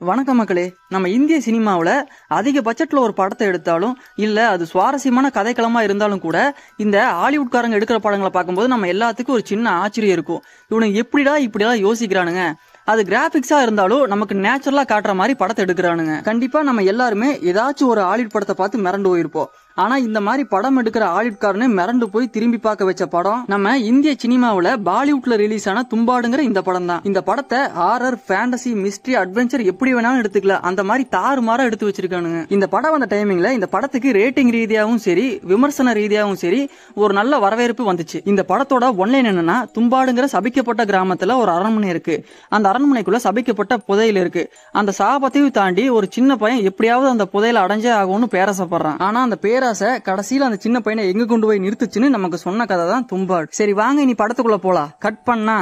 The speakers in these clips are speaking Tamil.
வணக்கம் மக்களே நம்ம இந்திய சினிமாவில் அதிக பட்ஜெட்டில் ஒரு படத்தை எடுத்தாலும் இல்லை அது சுவாரஸ்யமான கதைக்களமாக இருந்தாலும் கூட இந்த ஹாலிவுட்காரங்க எடுக்கிற படங்களை பார்க்கும்போது நம்ம எல்லாத்துக்கும் ஒரு சின்ன ஆச்சரியம் இருக்கும். இவனுங்க எப்படிடா இப்படிலாம் யோசிக்கிறானுங்க. அது கிராஃபிக்ஸாக இருந்தாலும் நமக்கு நேச்சுரலாக காட்டுற மாதிரி படத்தை எடுக்கிறானுங்க. கண்டிப்பாக நம்ம எல்லாருமே ஏதாச்சும் ஒரு ஹாலிவுட் படத்தை பார்த்து மிரண்டு போயிருப்போம். ஆனா இந்த மாதிரி படம் எடுக்கிற ஆடிட்காரனு மிரண்டு போய் திரும்பி பார்க்க வச்ச படம் நம்ம இந்திய சினிமாவில் பாலிவுட்ல ரிலீஸ் ஆன தும்பாடுங்கிற இந்த படம் தான். இந்த படத்தை ஆரர் ஃபேண்டசி மிஸ்ட்ரி அட்வென்ச்சர் எப்படி வேணாலும் எடுத்துக்கலாம். அந்த மாதிரி தாறுமாறா எடுத்து வச்சிருக்கானுங்க. இந்த படம் வந்த டைமிங்ல இந்த படத்துக்கு ரேட்டிங் ரீதியாகவும் சரி விமர்சன ரீதியாகவும் சரி ஒரு நல்ல வரவேற்பு வந்துச்சு. இந்த படத்தோட ஒன்லைன் என்னன்னா தும்பாடுங்கிற சபிக்கப்பட்ட கிராமத்துல ஒரு அரண்மனை இருக்கு. அந்த அரண்மனைக்குள்ள சபிக்கப்பட்ட புதையல் இருக்கு. அந்த சாபத்தையும் தாண்டி ஒரு சின்ன பையன் எப்படியாவது அந்த புதையில அடைஞ்சே ஆகும்னு பேரசப்படுறான் ஆனா அந்த பேர பேராசை கடைசியில் அந்த சின்ன பையனை எங்க கொண்டு போய் நிறுத்துச்சுன்னு நமக்கு சொன்ன கதை தான் தும்பாடு. சரி வாங்க இனி படத்துக்குள்ள போலாம். கட் பண்ணா.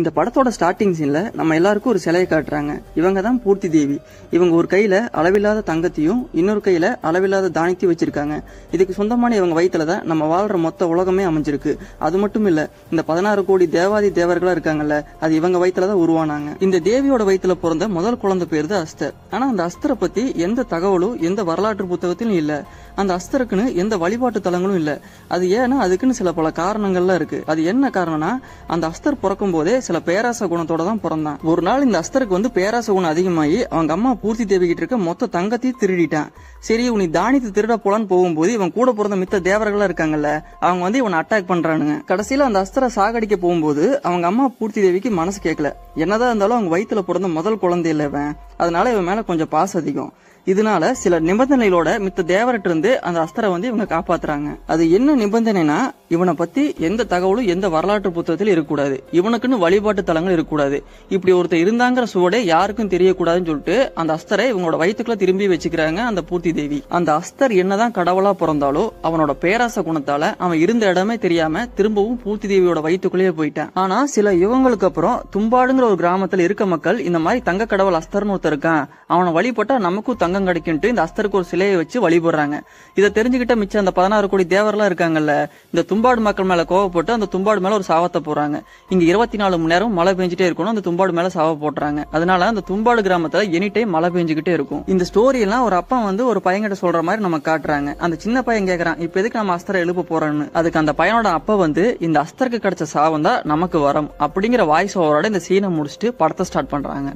இந்த படத்தோட ஸ்டார்டிங் சீன்ல நம்ம எல்லாருக்கும் ஒரு சிலையை காட்டுறாங்க. இவங்க தான் பூர்த்தி தேவி. இவங்க ஒரு கையில அளவில்லாத தங்கத்தையும் இன்னொரு கையில அளவில்லாத தானியத்தையும் வச்சிருக்காங்க. இதுக்கு சொந்தமான இவங்க வயிற்றுல தான் நம்ம வாழ்ற மொத்த உலகமே அமைஞ்சிருக்கு. அது மட்டும் இல்ல இந்த பதினாறு கோடி தேவாதி தேவர்களா இருக்காங்கல்ல அது இவங்க வயிற்றுல தான் உருவானாங்க. இந்த தேவியோட வயிற்றுல பிறந்த முதல் குழந்தை பேர் தான் அஸ்தர். ஆனா அந்த அஸ்தரை பத்தி எந்த தகவலும் எந்த வரலாற்று புத்தகத்திலும் இல்ல. அந்த அஸ்தருக்குன்னு எந்த வழிபாட்டு தலங்களும் இல்ல. அது ஏன்னா அதுக்குன்னு சில பல காரணங்கள்லாம் இருக்கு. அது என்ன காரணம்னா அந்த அஸ்தர் பிறக்கும் போதே சில பேராச குணத்தோட தான் பிறந்தான். ஒரு நாள் இந்த அஸ்தருக்கு வந்து பேராச குணம் அதிகமாகி அவங்க அம்மா பூர்த்தி தேவிக்கிட்டு இருக்க மொத்த தங்கத்தையும் திருடிட்டான். சரி உனி தானியத்தை திருட போலான்னு போகும்போது இவன் கூட பிறந்த மித்த தேவர்களா இருக்காங்கல்ல அவங்க வந்து இவனை அட்டாக் பண்றானுங்க. கடைசியில அந்த அஸ்தரை சாகடிக்க போகும்போது அவங்க அம்மா பூர்த்தி தேவிக்கு மனசு கேட்கல. என்னதான் இருந்தாலும் அவங்க வயிற்றுல பிறந்த முதல் குழந்தை இல்ல இவன். அதனால இவன் மேல கொஞ்சம் பாசம் அதிகம். இதனால சில நிபந்தனைகளோட மித்த தேவர்கிட்ட இருந்து அந்த அஸ்தரை வந்து இவங்க காப்பாத்துறாங்க. அது என்ன நிபந்தனைனா இவனை பத்தி எந்த தகவலும் எந்த வரலாற்று புத்தகத்திலும் இருக்கக்கூடாது. இவனுக்குன்னு வழிபாட்டு தலங்கள் இருக்கக்கூடாது. இப்படி ஒருத்தர் இருந்தாங்கிற சுவடே யாருக்கும் தெரியக்கூடாதுன்னு சொல்லிட்டு அந்த அஸ்தரை இவங்களோட வயிற்றுக்குள்ள திரும்பி வச்சுக்கிறாங்க அந்த பூர்த்தி தேவி. அந்த அஸ்தர் என்னதான் கடவுளா பிறந்தாலோ அவனோட பேராச குணத்தால அவன் இருந்த இடமே தெரியாம திரும்பவும் பூர்த்தி தேவியோட வயிற்றுக்குள்ளேயே போயிட்டான். ஆனா சில யுகங்களுக்கு அப்புறம் தும்பாடுங்கிற ஒரு கிராமத்துல இருக்க மக்கள் இந்த மாதிரி தங்க கடவுள் அஸ்தர்னு ஒருத்தர் இருக்கான். அவனை வழிபட்டா நமக்கும் தங்க தங்கம் கிடைக்கும்ட்டு இந்த அஸ்தருக்கு ஒரு சிலையை வச்சு வழிபடுறாங்க இதை தெரிஞ்சுக்கிட்ட மிச்சம் அந்த பதினாறு கோடி தேவர்லாம் இருக்காங்கல்ல இந்த தும்பாடு மக்கள் மேல கோவப்பட்டு அந்த தும்பாடு மேல ஒரு சாவத்தை போடுறாங்க. இங்க இருபத்தி நாலு மணி நேரம் மழை பெஞ்சிட்டே இருக்கணும் அந்த தும்பாடு மேல சாவ போட்டுறாங்க அதனால அந்த தும்பாடு கிராமத்துல எனி டைம் மழை பெஞ்சுக்கிட்டே இருக்கும். இந்த ஸ்டோரி எல்லாம் ஒரு அப்பா வந்து ஒரு பையன்கிட்ட சொல்ற மாதிரி நம்ம காட்டுறாங்க. அந்த சின்ன பையன் கேக்குறான் இப்ப எதுக்கு நம்ம அஸ்தரை எழுப்ப போறோம்னு? அதுக்கு அந்த பையனோட அப்பா வந்து இந்த அஸ்தருக்கு கிடைச்ச சாவம் தான் நமக்கு வரம். அப்படிங்கிற வாய்ஸ் ஓவரோட இந்த சீனை முடிச்சுட்டு படத்தை ஸ்டார்ட் பண்றாங்க.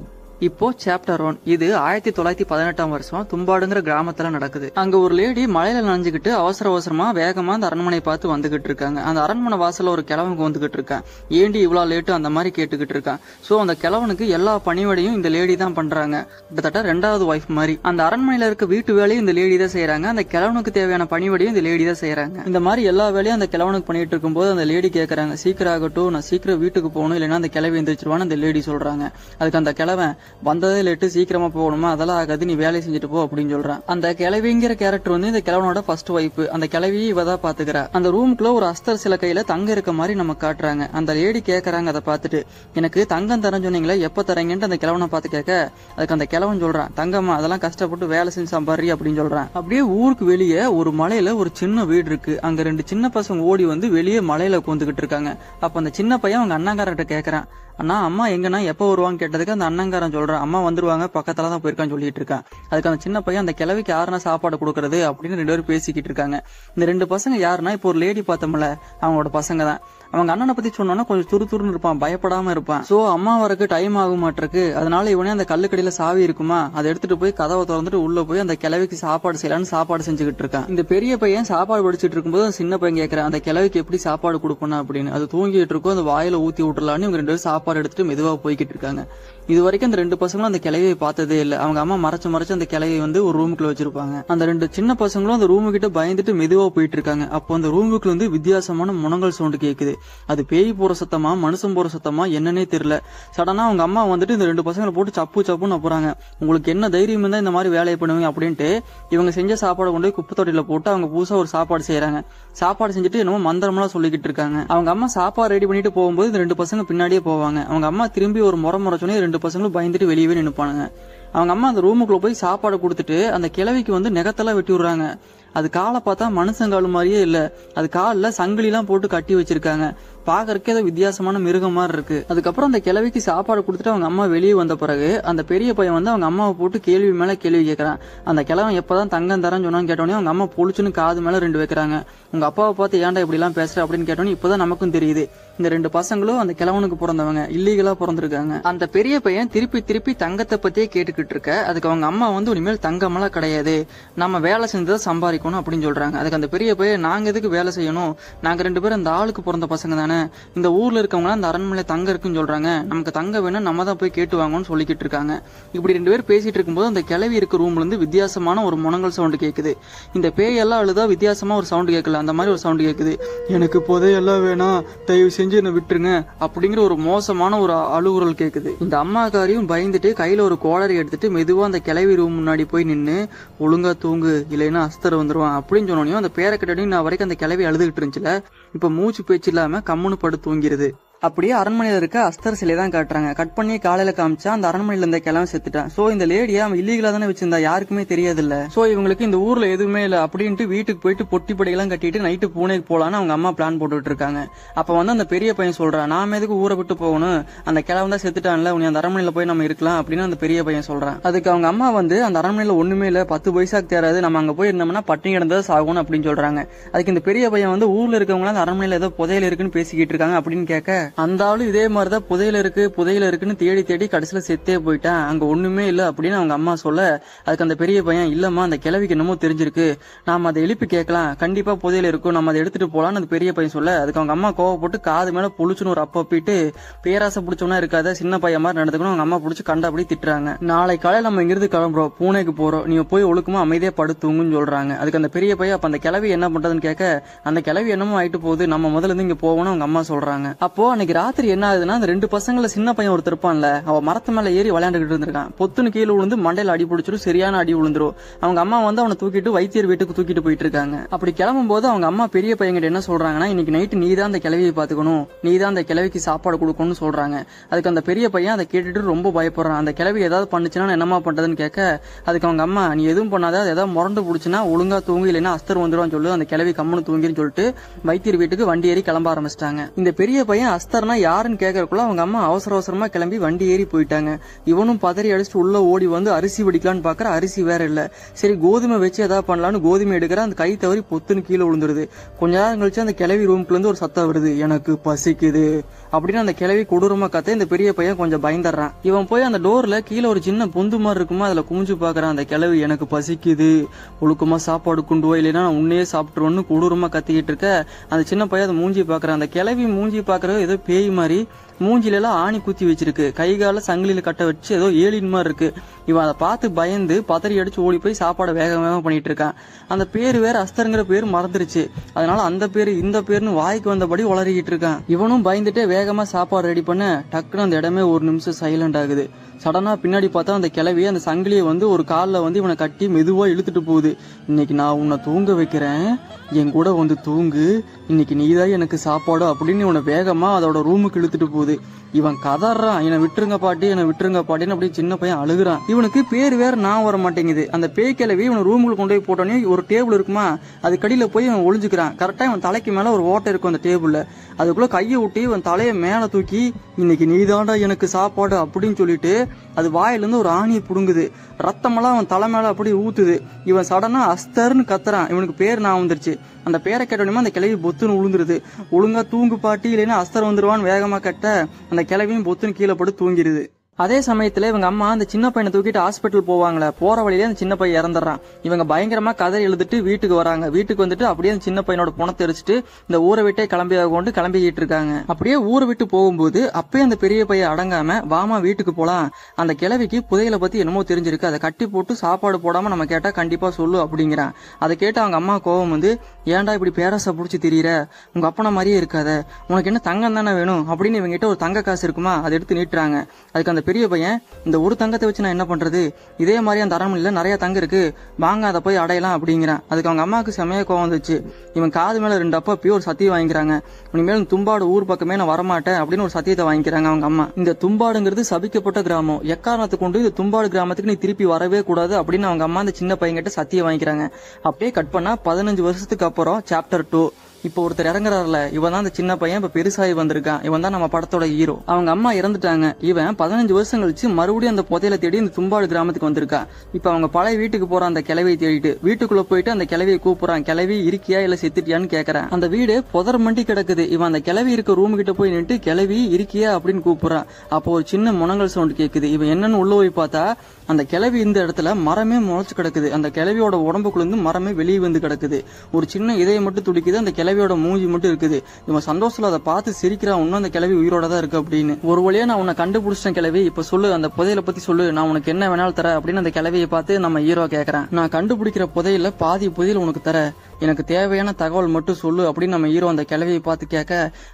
இப்போ சாப்டர் ஒன் இது ஆயிரத்தி தொள்ளாயிரத்தி பதினெட்டாம் வருஷம் தும்பாடுங்கிற கிராமத்துல நடக்குது. அங்க ஒரு லேடி மலையில நனைஞ்சுக்கிட்டு அவசர அவசரமா வேகமா அந்த அரண்மனை பார்த்து வந்துகிட்டு இருக்காங்க. அந்த அரண்மனை வாசல்ல ஒரு கிழவனுக்கு வந்துகிட்டு இருக்கான். ஏண்டி இவ்வளவு லேட்டு அந்த மாதிரி கேட்டுக்கிட்டு இருக்கான்? சோ அந்த கிழவனுக்கு எல்லா பணிவடையும் இந்த லேடி தான் பண்றாங்க. கிட்டத்தட்ட ரெண்டாவது ஒய்ஃப் மாதிரி. அந்த அரண்மனையில இருக்க வீட்டு வேலையும் இந்த லேடி தான் செய்யறாங்க அந்த கிழவனுக்கு தேவையான பணிவடையும் இந்த லேடி தான் செய்யறாங்க இந்த மாதிரி எல்லா வேலையும் அந்த கிழவனுக்கு பண்ணிட்டு இருக்கும்போது அந்த லேடி கேக்குறாங்க. சீக்கிரம் ஆகட்டும். நான் சீக்கிரம் வீட்டுக்கு போகணும். இல்லைன்னா அந்த கிளவி எந்திரிச்சிருவான்னு அந்த லேடி சொல்றாங்க. அதுக்கு அந்த கிழவன் வந்ததே லேட்டு சீக்கிரமா போகணுமா? அதெல்லாம் ஆகாது நீ வேலையை செஞ்சுட்டு போ அப்படின்னு சொல்றான். அந்த கிளவிங்கிற கேரக்டர் வந்து இந்த கிழவனோட ஃபர்ஸ்ட் ஒய்ஃப் அந்த கிளவியை இவ தான் பாத்துக்கிறா. அந்த ரூமுக்குள்ள ஒரு அஸ்தர் சில கையில தங்க இருக்க மாதிரி நம்ம காட்டுறாங்க. அந்த லேடி கேக்குறாங்க அதை பார்த்துட்டு எனக்கு தங்கம் தரேன் சொன்னீங்களே எப்ப தரீங்கன்ட்டு அந்த கிழவனை பார்த்து கேட்க அதுக்கு அந்த கிழவன் சொல்றான் தங்கம்மா அதெல்லாம் கஷ்டப்பட்டு வேலை செஞ்சு சம்பாரி அப்படின்னு சொல்றான். அப்படியே ஊருக்கு வெளியே ஒரு மலையில ஒரு சின்ன வீடு இருக்கு. அங்க ரெண்டு சின்ன பசங்க ஓடி வந்து வெளியே மலையில உட்காந்துக்கிட்டு இருக்காங்க. அப்ப அந்த சின்ன பையன் அவங்க அண்ணாங்காரர்கிட்ட கேக்குறான் அண்ணா அம்மா எங்கன்னா எப்ப வருவான்னு கேட்டதுக்கு அந்த அண்ணங்காரன் சொல்கிறேன் அம்மா வந்துருவாங்க பக்கத்தில் தான் போயிருக்கான்னு சொல்லிட்டு இருக்கான் அதுக்கு அந்த சின்ன பையன் அந்த கிழவிக்கு யாருன்னா சாப்பாடு கொடுக்கறது அப்படின்னு ரெண்டு பேரும் பேசிக்கிட்டு இருக்காங்க. இந்த ரெண்டு பசங்க யாருன்னா இப்போ ஒரு லேடி பார்த்தோம்ல அவங்களோட பசங்க தான். அவங்க அண்ணனை பத்தி சொன்னோன்னா கொஞ்சம் துரு துருன்னு இருப்பான் பயப்படாம இருப்பான். சோ அம்மா வரக்கு டைம் ஆக மாட்டிருக்கு அதனால இவனே அந்த கல்லுக்கடியில சாவி இருக்குமா? அதை எடுத்துட்டு போய் கதவை திறந்துட்டு உள்ள போய் அந்த கிழவிக்கு சாப்பாடு செய்யலான்னு சாப்பாடு செஞ்சுக்கிட்டு இருக்கான். இந்த பெரிய பையன் சாப்பாடு படிச்சுட்டு இருக்கும்போது அந்த சின்ன பையன் கேட்கறான் அந்த கிழவிக்கு எப்படி சாப்பாடு கொடுக்கணும்? அப்படின்னு. அது தூங்கிட்டு இருக்கும் அந்த வாயில ஊத்தி விட்டுலான்னு இவங்க ரெண்டு பேரும் சாப்பாடு எடுத்துட்டு மெதுவா போய்கிட்டு இருக்காங்க. இது வரைக்கும் அந்த ரெண்டு பசங்களும் அந்த கிளையை பார்த்ததே இல்லை. அவங்க அம்மா மறைச்சு மறைச்சு அந்த கிளையை வந்து ஒரு ரூமுக்குள்ள வச்சிருப்பாங்க. அந்த ரெண்டு சின்ன பசங்களும் அந்த ரூமு கிட்ட பயந்துட்டு மெதுவா போயிட்டு இருக்காங்க. அப்போ அந்த ரூமுக்குள்ள வந்து வித்தியாசமான முனங்கல் சவுண்டு கேக்குது. அது பேய் போற சத்தமா மனுஷன் போற சத்தமா என்னன்னே தெரியல. சடனா அவங்க அம்மா வந்துட்டு இந்த ரெண்டு பசங்களை போட்டு சப்பு சப்புன்னு அப்புறாங்க. உங்களுக்கு என்ன தைரியம் இருந்தா இந்த மாதிரி வேலையை பண்ணுவீங்க? அப்படின்ட்டு இவங்க செஞ்ச சாப்பாடு கொண்டு போய் குப்பை தொட்டியில போட்டு அவங்க புதுசா ஒரு சாப்பாடு செய்யறாங்க சாப்பாடு செஞ்சுட்டு என்னமோ மந்திரமெல்லாம் சொல்லிக்கிட்டு இருக்காங்க. அவங்க அம்மா சாப்பாடு ரெடி பண்ணிட்டு போகும்போது இந்த ரெண்டு பசங்க பின்னாடியே போவாங்க. அவங்க அம்மா திரும்பி ஒரு முறை முறைச்சோன்னே ரெண்டு பசங்களும் பயந்துட்டு வெளியவே நின்னுப்பானுங்க. அவங்க அம்மா அந்த ரூமுக்குள்ள போய் சாப்பாடு கொடுத்துட்டு அந்த கிழவிக்கு வந்து நெகத்தெல்லாம் வெட்டி விடுறாங்க. அது காலை பார்த்தா மனுஷங்கால் மாதிரியே இல்ல. அது காலில் சங்கிலிலாம் போட்டு கட்டி வச்சிருக்காங்க. பாக்குறதுக்கே ஏதோ வித்தியாசமான மிருகம் மாதிரி இருக்கு. அதுக்கப்புறம் அந்த கிழவிக்கு சாப்பாடு கொடுத்துட்டு அவங்க அம்மா வெளியே வந்த பிறகு அந்த பெரிய பையன் வந்து அவங்க அம்மாவை போட்டு கேள்வி மேல கேள்வி கேட்கறான் அந்த கிழவன் எப்பதான் தங்கம் தரேன்னு சொன்னான்னு கேட்டோன்னே அவங்க அம்மா பொழிச்சுன்னு காது மேல ரெண்டு வைக்கிறாங்க. உங்க அப்பாவை பார்த்து ஏன்டா இப்படி எல்லாம் பேசுற அப்படின்னு கேட்டோன்னே இப்பதான் நமக்கும் தெரியுது. இந்த ரெண்டு பசங்களும் அந்த கிழவனுக்கு பிறந்தவங்க இல்லீகலா பிறந்திருக்காங்க. அந்த பெரிய பையன் திருப்பி திருப்பி தங்கத்தை பத்தியே கேட்டுக்கிட்டு இருக்க. அதுக்கு அவங்க அம்மா வந்து இனிமேல் தங்கமெல்லாம் கிடையாது. நம்ம வேலை செஞ்சதை சம்பாதிக்கணும் அப்படின்னு சொல்றாங்க. அதுக்கு அந்த பெரிய பையன் நாங்க எதுக்கு வேலை செய்யணும்? நாங்க ரெண்டு பேரும் இந்த ஆளுக்கு பிறந்த பசங்க தானே? இந்த ஊர்ல இருக்கவங்களாம் அந்த அரண்மனை தங்க இருக்குன்னு சொல்றாங்க. நமக்கு தங்க வேணும் நம்ம தான் போய் கேட்டு வாங்கணும்னு சொல்லிக்கிட்டு இருக்காங்க. இப்படி ரெண்டு பேர் பேசிட்டு இருக்கும்போது அந்த கிளவி இருக்க ரூம்ல இருந்து வித்தியாசமான ஒரு முனங்கல் சவுண்ட் கேட்குது இந்த பேயெல்லாம் அழுதா வித்தியாசமா ஒரு சவுண்ட் கேட்கல அந்த மாதிரி ஒரு சவுண்ட் கேட்குது எனக்கு புதையெல்லாம் வேணாம். தயவு செஞ்சு என்ன விட்டுருங்க. அப்படிங்கிற ஒரு மோசமான ஒரு அழுகுரல் கேக்குது. இந்த அம்மாக்காரியும் பயந்துட்டு கையில ஒரு கோளரை எடுத்துட்டு மெதுவாக அந்த கிளவி ரூம் முன்னாடி போய் நின்னு ஒழுங்கா தூங்கு. இல்லைன்னா அஸ்தர் வந்துடுவான் அப்படின்னு சொன்னோனையும் அந்த பேரை நான் வரைக்கும் அந்த கிளவி அழுதுகிட்டு இருந்துச்சுல இப்ப மூச்சு பேச்சு இல்லாம கம்முன்னு படுத்து தூங்கிருது அப்படியே அரண்மனையில் இருக்க அஸ்தர் சிலை தான் காட்டுறாங்க. கட் பண்ணி காலையில காமிச்சா அந்த அரண்மனையில இருந்த கிளம்ப செத்துட்டான் சோ இந்த லேடியா அவன் இல்லீகலா தானே வச்சிருந்தா? யாருக்குமே தெரியாது இல்ல சோ இவங்களுக்கு இந்த ஊர்ல எதுவுமே இல்ல அப்படின்ட்டு வீட்டுக்கு போயிட்டு பொட்டி படையெல்லாம் கட்டிட்டு நைட்டு பூனேக்கு போலான்னு அவங்க அம்மா பிளான் போட்டுட்டு இருக்காங்க. அப்ப வந்து அந்த பெரிய பையன் சொல்றான் நாம எதுக்கு ஊரை விட்டு போகணும்? அந்த கிழவன் தான் செத்துட்டான்ல உனி அந்த அரண்மனையில போய் நம்ம இருக்கலாம் அப்படின்னு அந்த பெரிய பையன் சொல்றான். அதுக்கு அவங்க அம்மா வந்து அந்த அரண்மனையில ஒண்ணுமே இல்ல பத்து பைசாக்கு தேராது நம்ம அங்க போய் இருந்தோம்னா பட்டினி கிடந்தது சாகணும் அப்படின்னு சொல்றாங்க. அதுக்கு இந்த பெரிய பையன் வந்து ஊர்ல இருக்கவங்க அந்த அரண்மனையில ஏதோ புதையல் இருக்குன்னு பேசிக்கிட்டு இருக்காங்க அப்படின்னு கேட்க அந்த ஆளு இதே மாதிரிதான் புதையில இருக்கு புதையில இருக்குன்னு தேடி தேடி கடைசியில செத்தே போயிட்டேன். அங்க ஒண்ணுமே இல்ல அப்படின்னு அவங்க அம்மா சொல்ல அதுக்கு அந்த பெரிய பையன் இல்லம்மா அந்த கிழவிக்கு என்னமோ தெரிஞ்சிருக்கு. நாம அதை எழுப்பி கேட்கலாம். கண்டிப்பா புதையில இருக்கும். நம்ம அதை எடுத்துட்டு போலான்னு அந்த பெரிய பையன் சொல்ல அதுக்கு அவங்க அம்மா கோவப்பட்டு காது மேல புளிச்சுன்னு ஒரு அப்ப போயிட்டு பேராசை பிடிச்சவனா இருக்காத சின்ன பையன் மாதிரி நடந்துக்கணும். அவங்க அம்மா பிடிச்சி கண்டபடி திட்டுறாங்க. நாளை காலையில நம்ம இங்கிருந்து கிளம்புறோம். பூனேக்கு போறோம். நீங்க போய் ஒழுக்கமா அமைதியா படுத்துங்கன்னு சொல்றாங்க. அதுக்கு அந்த பெரிய பையன் அப்ப அந்த கிளவி என்ன பண்றதுன்னு கேட்க அந்த கிளவி என்னமோ ஆயிட்டு போகுது. நம்ம முதல்ல இருந்து இங்க போகணும் அவங்க அம்மா சொல்றாங்க. அப்போ அன்னைக்கு ராத்திரி என்ன ஆகுதுன்னா அந்த ரெண்டு பசங்கள சின்ன பையன் ஒருத்தர் இருப்பான்ல அவ மரத்து மேல ஏறி விளையாண்டுகிட்டு இருந்திருக்கான். பொத்துன்னு கீழே விழுந்து மண்டையில அடி பிடிச்சிரும் சரியான அடி விழுந்துரும். அவங்க அம்மா வந்து அவனை தூக்கிட்டு வைத்தியர் வீட்டுக்கு தூக்கிட்டு போயிட்டு இருக்காங்க. அப்படி கிளம்பும் போது அவங்க அம்மா பெரிய பையன்கிட்ட என்ன சொல்றாங்கன்னா இன்னைக்கு நைட்டு நீ தான் அந்த கிளவியை பாத்துக்கணும் நீ தான் அந்த கிளவிக்கு சாப்பாடு கொடுக்கணும்னு சொல்றாங்க. அதுக்கு அந்த பெரிய பையன் அதை கேட்டுட்டு ரொம்ப பயப்படுறான். அந்த கிளவி ஏதாவது பண்ணுச்சுன்னா நான் என்னமா பண்றதுன்னு கேட்க அதுக்கு அவங்க அம்மா நீ எதுவும் பண்ணாத. அது ஏதாவது முரண்டு பிடிச்சுன்னா ஒழுங்கா தூங்கு. இல்லைன்னா அஸ்தர் வந்துடும் சொல்லு. அந்த கிளவி கம்முன்னு தூங்கின்னு சொல்லிட்டு வைத்தியர் வீட்டுக்கு வண்டி ஏறி கிளம்ப ஆரம்பிச்சிட்டாங்க. இந்த பெரிய பையன் அஸ்தர்னா யாருன்னு கேட்கறக்குள்ள அவங்க அம்மா அவசர அவசரமா கிளம்பி வண்டி ஏறி போயிட்டாங்க. இவனும் பதறி அடிச்சுட்டு உள்ள ஓடி வந்து அரிசி வடிக்கலான்னு பாக்குற அரிசி வேற இல்ல. சரி கோதுமை வச்சு எதாவது பண்ணலாம்னு கோதுமை எடுக்கிற அந்த கை தவறி பொத்துன்னு கீழே விழுந்துருது. கொஞ்ச நேரம் கழிச்சு அந்த கிளவி ரூம்குள்ள இருந்து ஒரு சத்தம் வருது. எனக்கு பசிக்குது. அப்படின்னு அந்த கிளவி கொடூரமா கத்த இந்த பெரிய பையன் கொஞ்சம் பயந்துடுறான். இவன் போய் அந்த டோர்ல கீழே ஒரு சின்ன பொந்து மாதிரி இருக்குமா அதுல குமிஞ்சு பாக்குறான். அந்த கிளவி எனக்கு பசிக்குது. ஒழுக்கமா சாப்பாடு கொண்டு போய் இல்லைன்னா நான் உன்னையே சாப்பிட்டுருவோன்னு கொடூரமா கத்திக்கிட்டு இருக்க. அந்த சின்ன பையன் அதை மூஞ்சி பாக்குறான். அந்த கிளவி மூஞ்சி பாக்குறது ஏதோ பேய் மாதிரி மூஞ்சில எல்லாம் ஆணி குத்தி வச்சிருக்கு. கை கால சங்கிலியில கட்ட வச்சு ஏதோ ஏழின் மாதிரி இருக்கு. இவன் அதை பார்த்து பயந்து பதறி அடிச்சு ஓடி போய் சாப்பாடை வேக வேகமா பண்ணிட்டு இருக்கான். அந்த பேர் வேற அஸ்தருங்கிற பேர் மறந்துருச்சு. அதனால அந்த பேர் இந்த பேர்னு வாய்க்கு வந்தபடி உளறிக்கிட்டு இருக்கான். இவனும் பயந்துட்டே வேகமா சாப்பாடு ரெடி பண்ண டக்குன்னு அந்த இடமே ஒரு நிமிஷம் சைலண்ட் ஆகுது. சடனா பின்னாடி பார்த்தா அந்த கிளவி அந்த சங்கிலியை வந்து ஒரு காலில் வந்து இவனை கட்டி மெதுவா இழுத்துட்டு போகுது. இன்னைக்கு நான் உன்னை தூங்க வைக்கிறேன். என் கூட வந்து தூங்கு. இன்னைக்கு நீதான் எனக்கு சாப்பாடு அப்படின்னு இவனை வேகமா அதோட ரூமுக்கு இழுத்துட்டு போகுது. இவன் கதறான் என்னை விட்டுருங்க பாட்டி என்னை விட்டுருங்க பாட்டின்னு அப்படியே சின்ன பையன் அழுகுறான். இவனுக்கு பேர் வேற நான் வர மாட்டேங்குது. அந்த பேய் கிளவி இவன் ரூமுக்கு கொண்டு போய் போட்டோன்னே ஒரு டேபிள் இருக்குமா அது கடியில் போய் இவன் ஒளிஞ்சுக்கிறான். கரெக்டாக இவன் தலைக்கு மேலே ஒரு ஓட்டை இருக்கும் அந்த டேபிளில் அதுக்குள்ளே கையை விட்டு இவன் தலையை மேலே தூக்கி இன்னைக்கு நீதாண்டா எனக்கு சாப்பாடு அப்படின்னு சொல்லிட்டு அது வாயிலேருந்து ஒரு ஆணியை பிடுங்குது. ரத்தமெல்லாம் அவன் தலை மேலே அப்படியே ஊத்துது. இவன் சடனாக அஸ்தர்னு கத்துறான். இவனுக்கு பேர் நான் வந்துருச்சு. அந்த பேரை கேட்டோடனே அந்த கிளவி பொத்துன்னு விழுந்துருது ஒழுங்கா தூங்கு பாட்டி இல்லைன்னா அஸ்தர் வந்துருவான்னு வேகமா கட்ட அந்த கிளவியும் பொத்துன்னு கீழே போட்டு தூங்கிடுது அதே சமயத்துல இவங்க அம்மா அந்த சின்ன பையனை தூக்கிட்டு ஹாஸ்பிட்டல் போவாங்களே போற வழியிலே அந்த சின்ன பையன் இறந்துடுறான். இவங்க பயங்கரமா கதை எழுதிட்டு வீட்டுக்கு வராங்க. வீட்டுக்கு வந்துட்டு அப்படியே அந்த சின்ன பையனோட பணத்தை எரிச்சிட்டு இந்த ஊரை விட்டே கிளம்பி கொண்டு கிளம்பிக்கிட்டு இருக்காங்க. அப்படியே ஊரை விட்டு போகும்போது அப்பயே அந்த பெரிய பையன் அடங்காம வாமா வீட்டுக்கு போலாம். அந்த கிழவிக்கு புதையலை பத்தி என்னமோ தெரிஞ்சிருக்கு. அதை கட்டி போட்டு சாப்பாடு போடாம நம்ம கேட்டா கண்டிப்பா சொல்லு அப்படிங்கிறான். அதை கேட்டு அவங்க அம்மா கோவம் வந்து ஏன்டா இப்படி பேரசை புடிச்சு திரியிற? உங்க அப்பனை மாதிரியே இருக்காத. உனக்கு என்ன தங்கம் தானே வேணும்? அப்படின்னு இவங்க கிட்ட ஒரு தங்க காசு இருக்குமா அதை எடுத்து நீட்டுறாங்க. அதுக்கு அந்த பெரிய பையன் இந்த ஒரு தங்கத்தை வச்சு நான் என்ன பண்றது? இதே மாதிரி அந்த அரண்மனையில நிறைய தங்கம் இருக்கு. வாங்க அதை போய் அடையலாம் அப்படிங்கிறான். அதுக்கு அவங்க அம்மாவுக்கு செமையா கோவம் வந்துச்சு. இவன் காது மேல ரெண்டு அப்பா பியூர் சத்தியம் வாங்கிக்கிறாங்க. இனிமேல் தும்பாடு ஊர் பக்கமே நான் வரமாட்டேன் அப்படின்னு ஒரு சத்தியத்தை வாங்கிக்கிறாங்க அவங்க அம்மா. இந்த தும்பாடுங்கிறது சபிக்கப்பட்ட கிராமம். எக்காரணத்தை கொண்டு இந்த தும்பாடு கிராமத்துக்கு நீ திருப்பி வரவே கூடாது அப்படின்னு அவங்க அம்மா அந்த சின்ன பையன்கிட்ட சத்தியம் வாங்கிக்கிறாங்க. அப்படியே கட் பண்ணா பதினஞ்சு வருஷத்துக்கு அப்புறம் சாப்டர் டூ இப்போ ஒருத்தர் இறங்குறாருல இவன் தான் அந்த சின்ன பையன் இப்ப பெருசாகி வந்திருக்கான். இவன் தான் நம்ம படத்தோட ஹீரோ அவங்க அம்மா இறந்துட்டாங்க. இவன் பதினஞ்சு வருஷம் கழிச்சு மறுபடியும் அந்த புதையில தேடி இந்த தும்பாடு கிராமத்துக்கு வந்திருக்கான் இப்ப அவங்க பழைய வீட்டுக்கு போற அந்த கிளவியை தேடிட்டு வீட்டுக்குள்ள போயிட்டு அந்த கிளவியை கூப்பிடுறான். கிளவி இருக்கியா இல்ல செத்துட்டியான்னு கேக்குறான். அந்த வீடு புதர் மண்டி கிடக்குது. இவன் அந்த கிளவி இருக்க ரூம் கிட்ட போய் நின்று கிளவி இருக்கியா? அப்படின்னு கூப்பிடுறான். அப்போ ஒரு சின்ன முனங்கல் சவுண்ட் கேக்குது. இவன் என்னன்னு உள்ள போய் பார்த்தா அந்த கிளவி இந்த இடத்துல மரமே முளைச்சு கிடக்குது. அந்த கிளவியோட உடம்புக்குள்ள இருந்து மரமே வெளியே வந்து கிடக்குது. ஒரு சின்ன இதயம் மட்டும் துடிக்குது. அந்த கிளவியோட மூஞ்சி மட்டும் இருக்குது. இவன் சந்தோஷத்துல அதை பார்த்து சிரிக்கிறான் இன்னும் அந்த கிளவி உயிரோட தான் இருக்கு அப்படின்னு. ஒரு வழியா நான் உன்னை கண்டுபிடிச்சிட்டேன் கிளவி இப்ப சொல்லு அந்த புதையில பத்தி சொல்லு. நான் உனக்கு என்ன வேணாலும் தர அப்படின்னு அந்த கிளவியை பார்த்து நம்ம ஹீரோ கேட்கறேன் நான் கண்டுபிடிக்கிற புதையில பாதி புதையில் உனக்கு தர எனக்கு தேவையான தகவல் மட்டும் சொல்லு அப்படின்னு நம்ம ஹீரோ அந்த கிளவியை பார்த்து கேட்க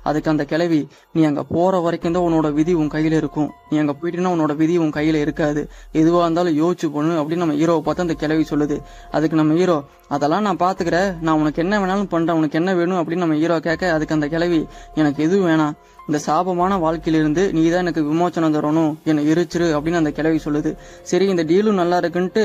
அதுக்கு அந்த கிளவி நீ அங்கே போகிற வரைக்கும் தான் உன்னோட விதி உன் கையில் இருக்கும். நீ அங்கே போயிட்டீங்கன்னா உன்னோட விதி உன் கையில் இருக்காது. எதுவாக இருந்தாலும் யோசிச்சு பண்ணு அப்படின்னு நம்ம ஹீரோவை பார்த்து அந்த கிளவி சொல்லுது. அதுக்கு நம்ம ஹீரோ அதெல்லாம் நான் பார்த்துக்கிறேன். நான் உனக்கு என்ன வேணாலும் பண்ணுறேன் உனக்கு என்ன வேணும்? அப்படின்னு நம்ம ஹீரோ கேட்க அதுக்கு அந்த கிளவி எனக்கு எதுவும் வேணாம். இந்த சாபமான வாழ்க்கையிலிருந்து நீ தான் எனக்கு விமோச்சனம் தரணும். என்னை எரிச்சிரு அப்படின்னு அந்த கிழவி சொல்லுது. சரி இந்த டீலும் நல்லா இருக்குன்ட்டு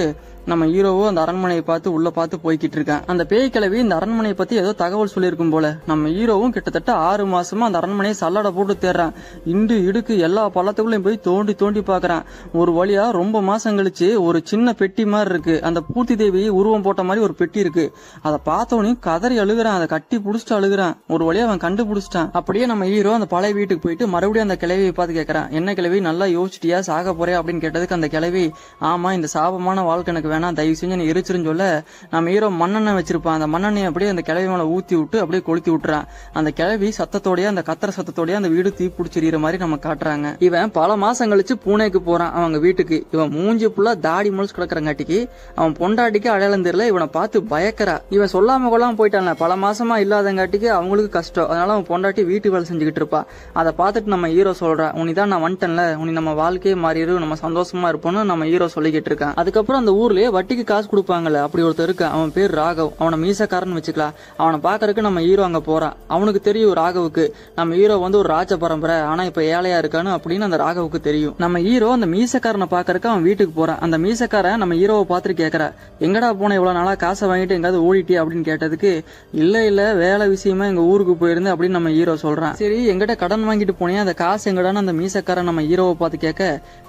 நம்ம ஹீரோவோ அந்த அரண்மனையை பார்த்து உள்ள பார்த்து போய்கிட்டு இருக்கான். அந்த பேய் கிளவி இந்த அரண்மனையை பத்தி ஏதோ தகவல் சொல்லியிருக்கும் போல. நம்ம ஹீரோவும் கிட்டத்தட்ட ஆறு மாசமா அந்த அரண்மனையை சல்லடை போட்டு தேடுறான் இண்டு இடுக்கு எல்லா பள்ளத்துக்குள்ளேயும் போய் தோண்டி தோண்டி பாக்குறான் ஒரு வழியா ரொம்ப மாசம் கழிச்சு ஒரு சின்ன பெட்டி மாதிரி இருக்கு. அந்த பூர்த்தி தேவி உருவம் போட்ட மாதிரி ஒரு பெட்டி இருக்கு. அதை பார்த்தவனையும் கதறி அழுகுறான். அதை கட்டி புடிச்சிட்டு அழுகுறான். ஒரு வழியா அவன் கண்டுபிடிச்சிட்டான். அப்படியே நம்ம ஹீரோ அந்த பழைய வீட்டுக்கு போயிட்டு மறுபடியும் அந்த கிளவியை பார்த்து கேட்கறான் என்ன கிளவி நல்லா யோசிச்சிட்டியா? சாக போறியா? அப்படின்னு கேட்டதுக்கு அந்த கிளவி ஆமா இந்த சாபமான வாழ்க்கை எனக்கு வேணாம் தயவு செஞ்சு நீ எரிச்சிருன்னு சொல்ல. நம்ம ஹீரோ மண்ணெண்ணெய் வச்சிருப்பான். அந்த மண்ணெண்ணெய் அப்படியே அந்த கிளவி மேல ஊத்தி விட்டு அப்படியே கொளுத்தி விட்டுறான். அந்த கிளவி சத்தத்தோடய அந்த கத்திர சத்தத்தோடய அந்த வீடு தீ பிடிச்சிரிகிற மாதிரி நம்ம காட்டுறாங்க. இவன் பல மாசம் கழிச்சு பூனேக்கு போறான் அவங்க வீட்டுக்கு. இவன் மூஞ்சி ஃபுல்லா தாடி முழிச்சு கிடக்குறங்காட்டிக்கு அவன் பொண்டாட்டிக்கு அடையாளம் தெரியல இவனை பார்த்து பயக்கறா. இவன் சொல்லாம கொள்ளாம போயிட்டான பல மாசமா இல்லாதங்காட்டிக்கு அவங்களுக்கு கஷ்டம். அதனால அவன் பொண்டாட்டி வீட்டு வேலை செஞ்சுக்கிட்டு இருப்பா. அதை பார்த்துட்டு நம்ம ஹீரோ சொல்றா உனிதான் நான் வந்துட்டேன்ல. உனி நம்ம வாழ்க்கையே மாறிடும் நம்ம சந்தோஷமா இருப்போம்னு நம்ம ஹீரோ சொல்லிக்கிட்டு இருக்கான். அதுக்கப்புறம் அந்த ஊர்லயே வட்டிக்கு காசு கொடுப்பாங்கல்ல. அப்படி ஒருத்தர் இருக்கான். அவன் பேர் ராகவ். அவனை மீசக்காரன் வச்சுக்கலாம். அவனை பாக்குறதுக்கு நம்ம ஹீரோ அங்க போறான். அவனுக்கு தெரியும் ராகவுக்கு. நம்ம ஹீரோ வந்து ஒரு ராஜ பரம்பரை. ஆனா இப்ப ஏழையா இருக்கான்னு அப்படின்னு அந்த ராகவுக்கு தெரியும். நம்ம ஹீரோ அந்த மீசக்காரனை பாக்குறதுக்கு அவன் வீட்டுக்கு போறான். அந்த மீசக்காரன் நம்ம ஹீரோவை பார்த்துட்டு கேக்குறா எங்கடா போன இவ்வளவு நாளா காசை வாங்கிட்டு எங்காவது ஓடிட்டி அப்படின்னு கேட்டதுக்கு இல்ல இல்ல. வேலை விஷயமா எங்க ஊருக்கு போயிருந்தேன் அப்படின்னு நம்ம ஹீரோ சொல்றான். சரி எங்கிட்ட கடன் வாங்கிட்டு போனேன் அந்த காசு எங்கடான்னு அந்த மீசக்காரன் நம்ம ஹீரோவை பார்த்து கேட்க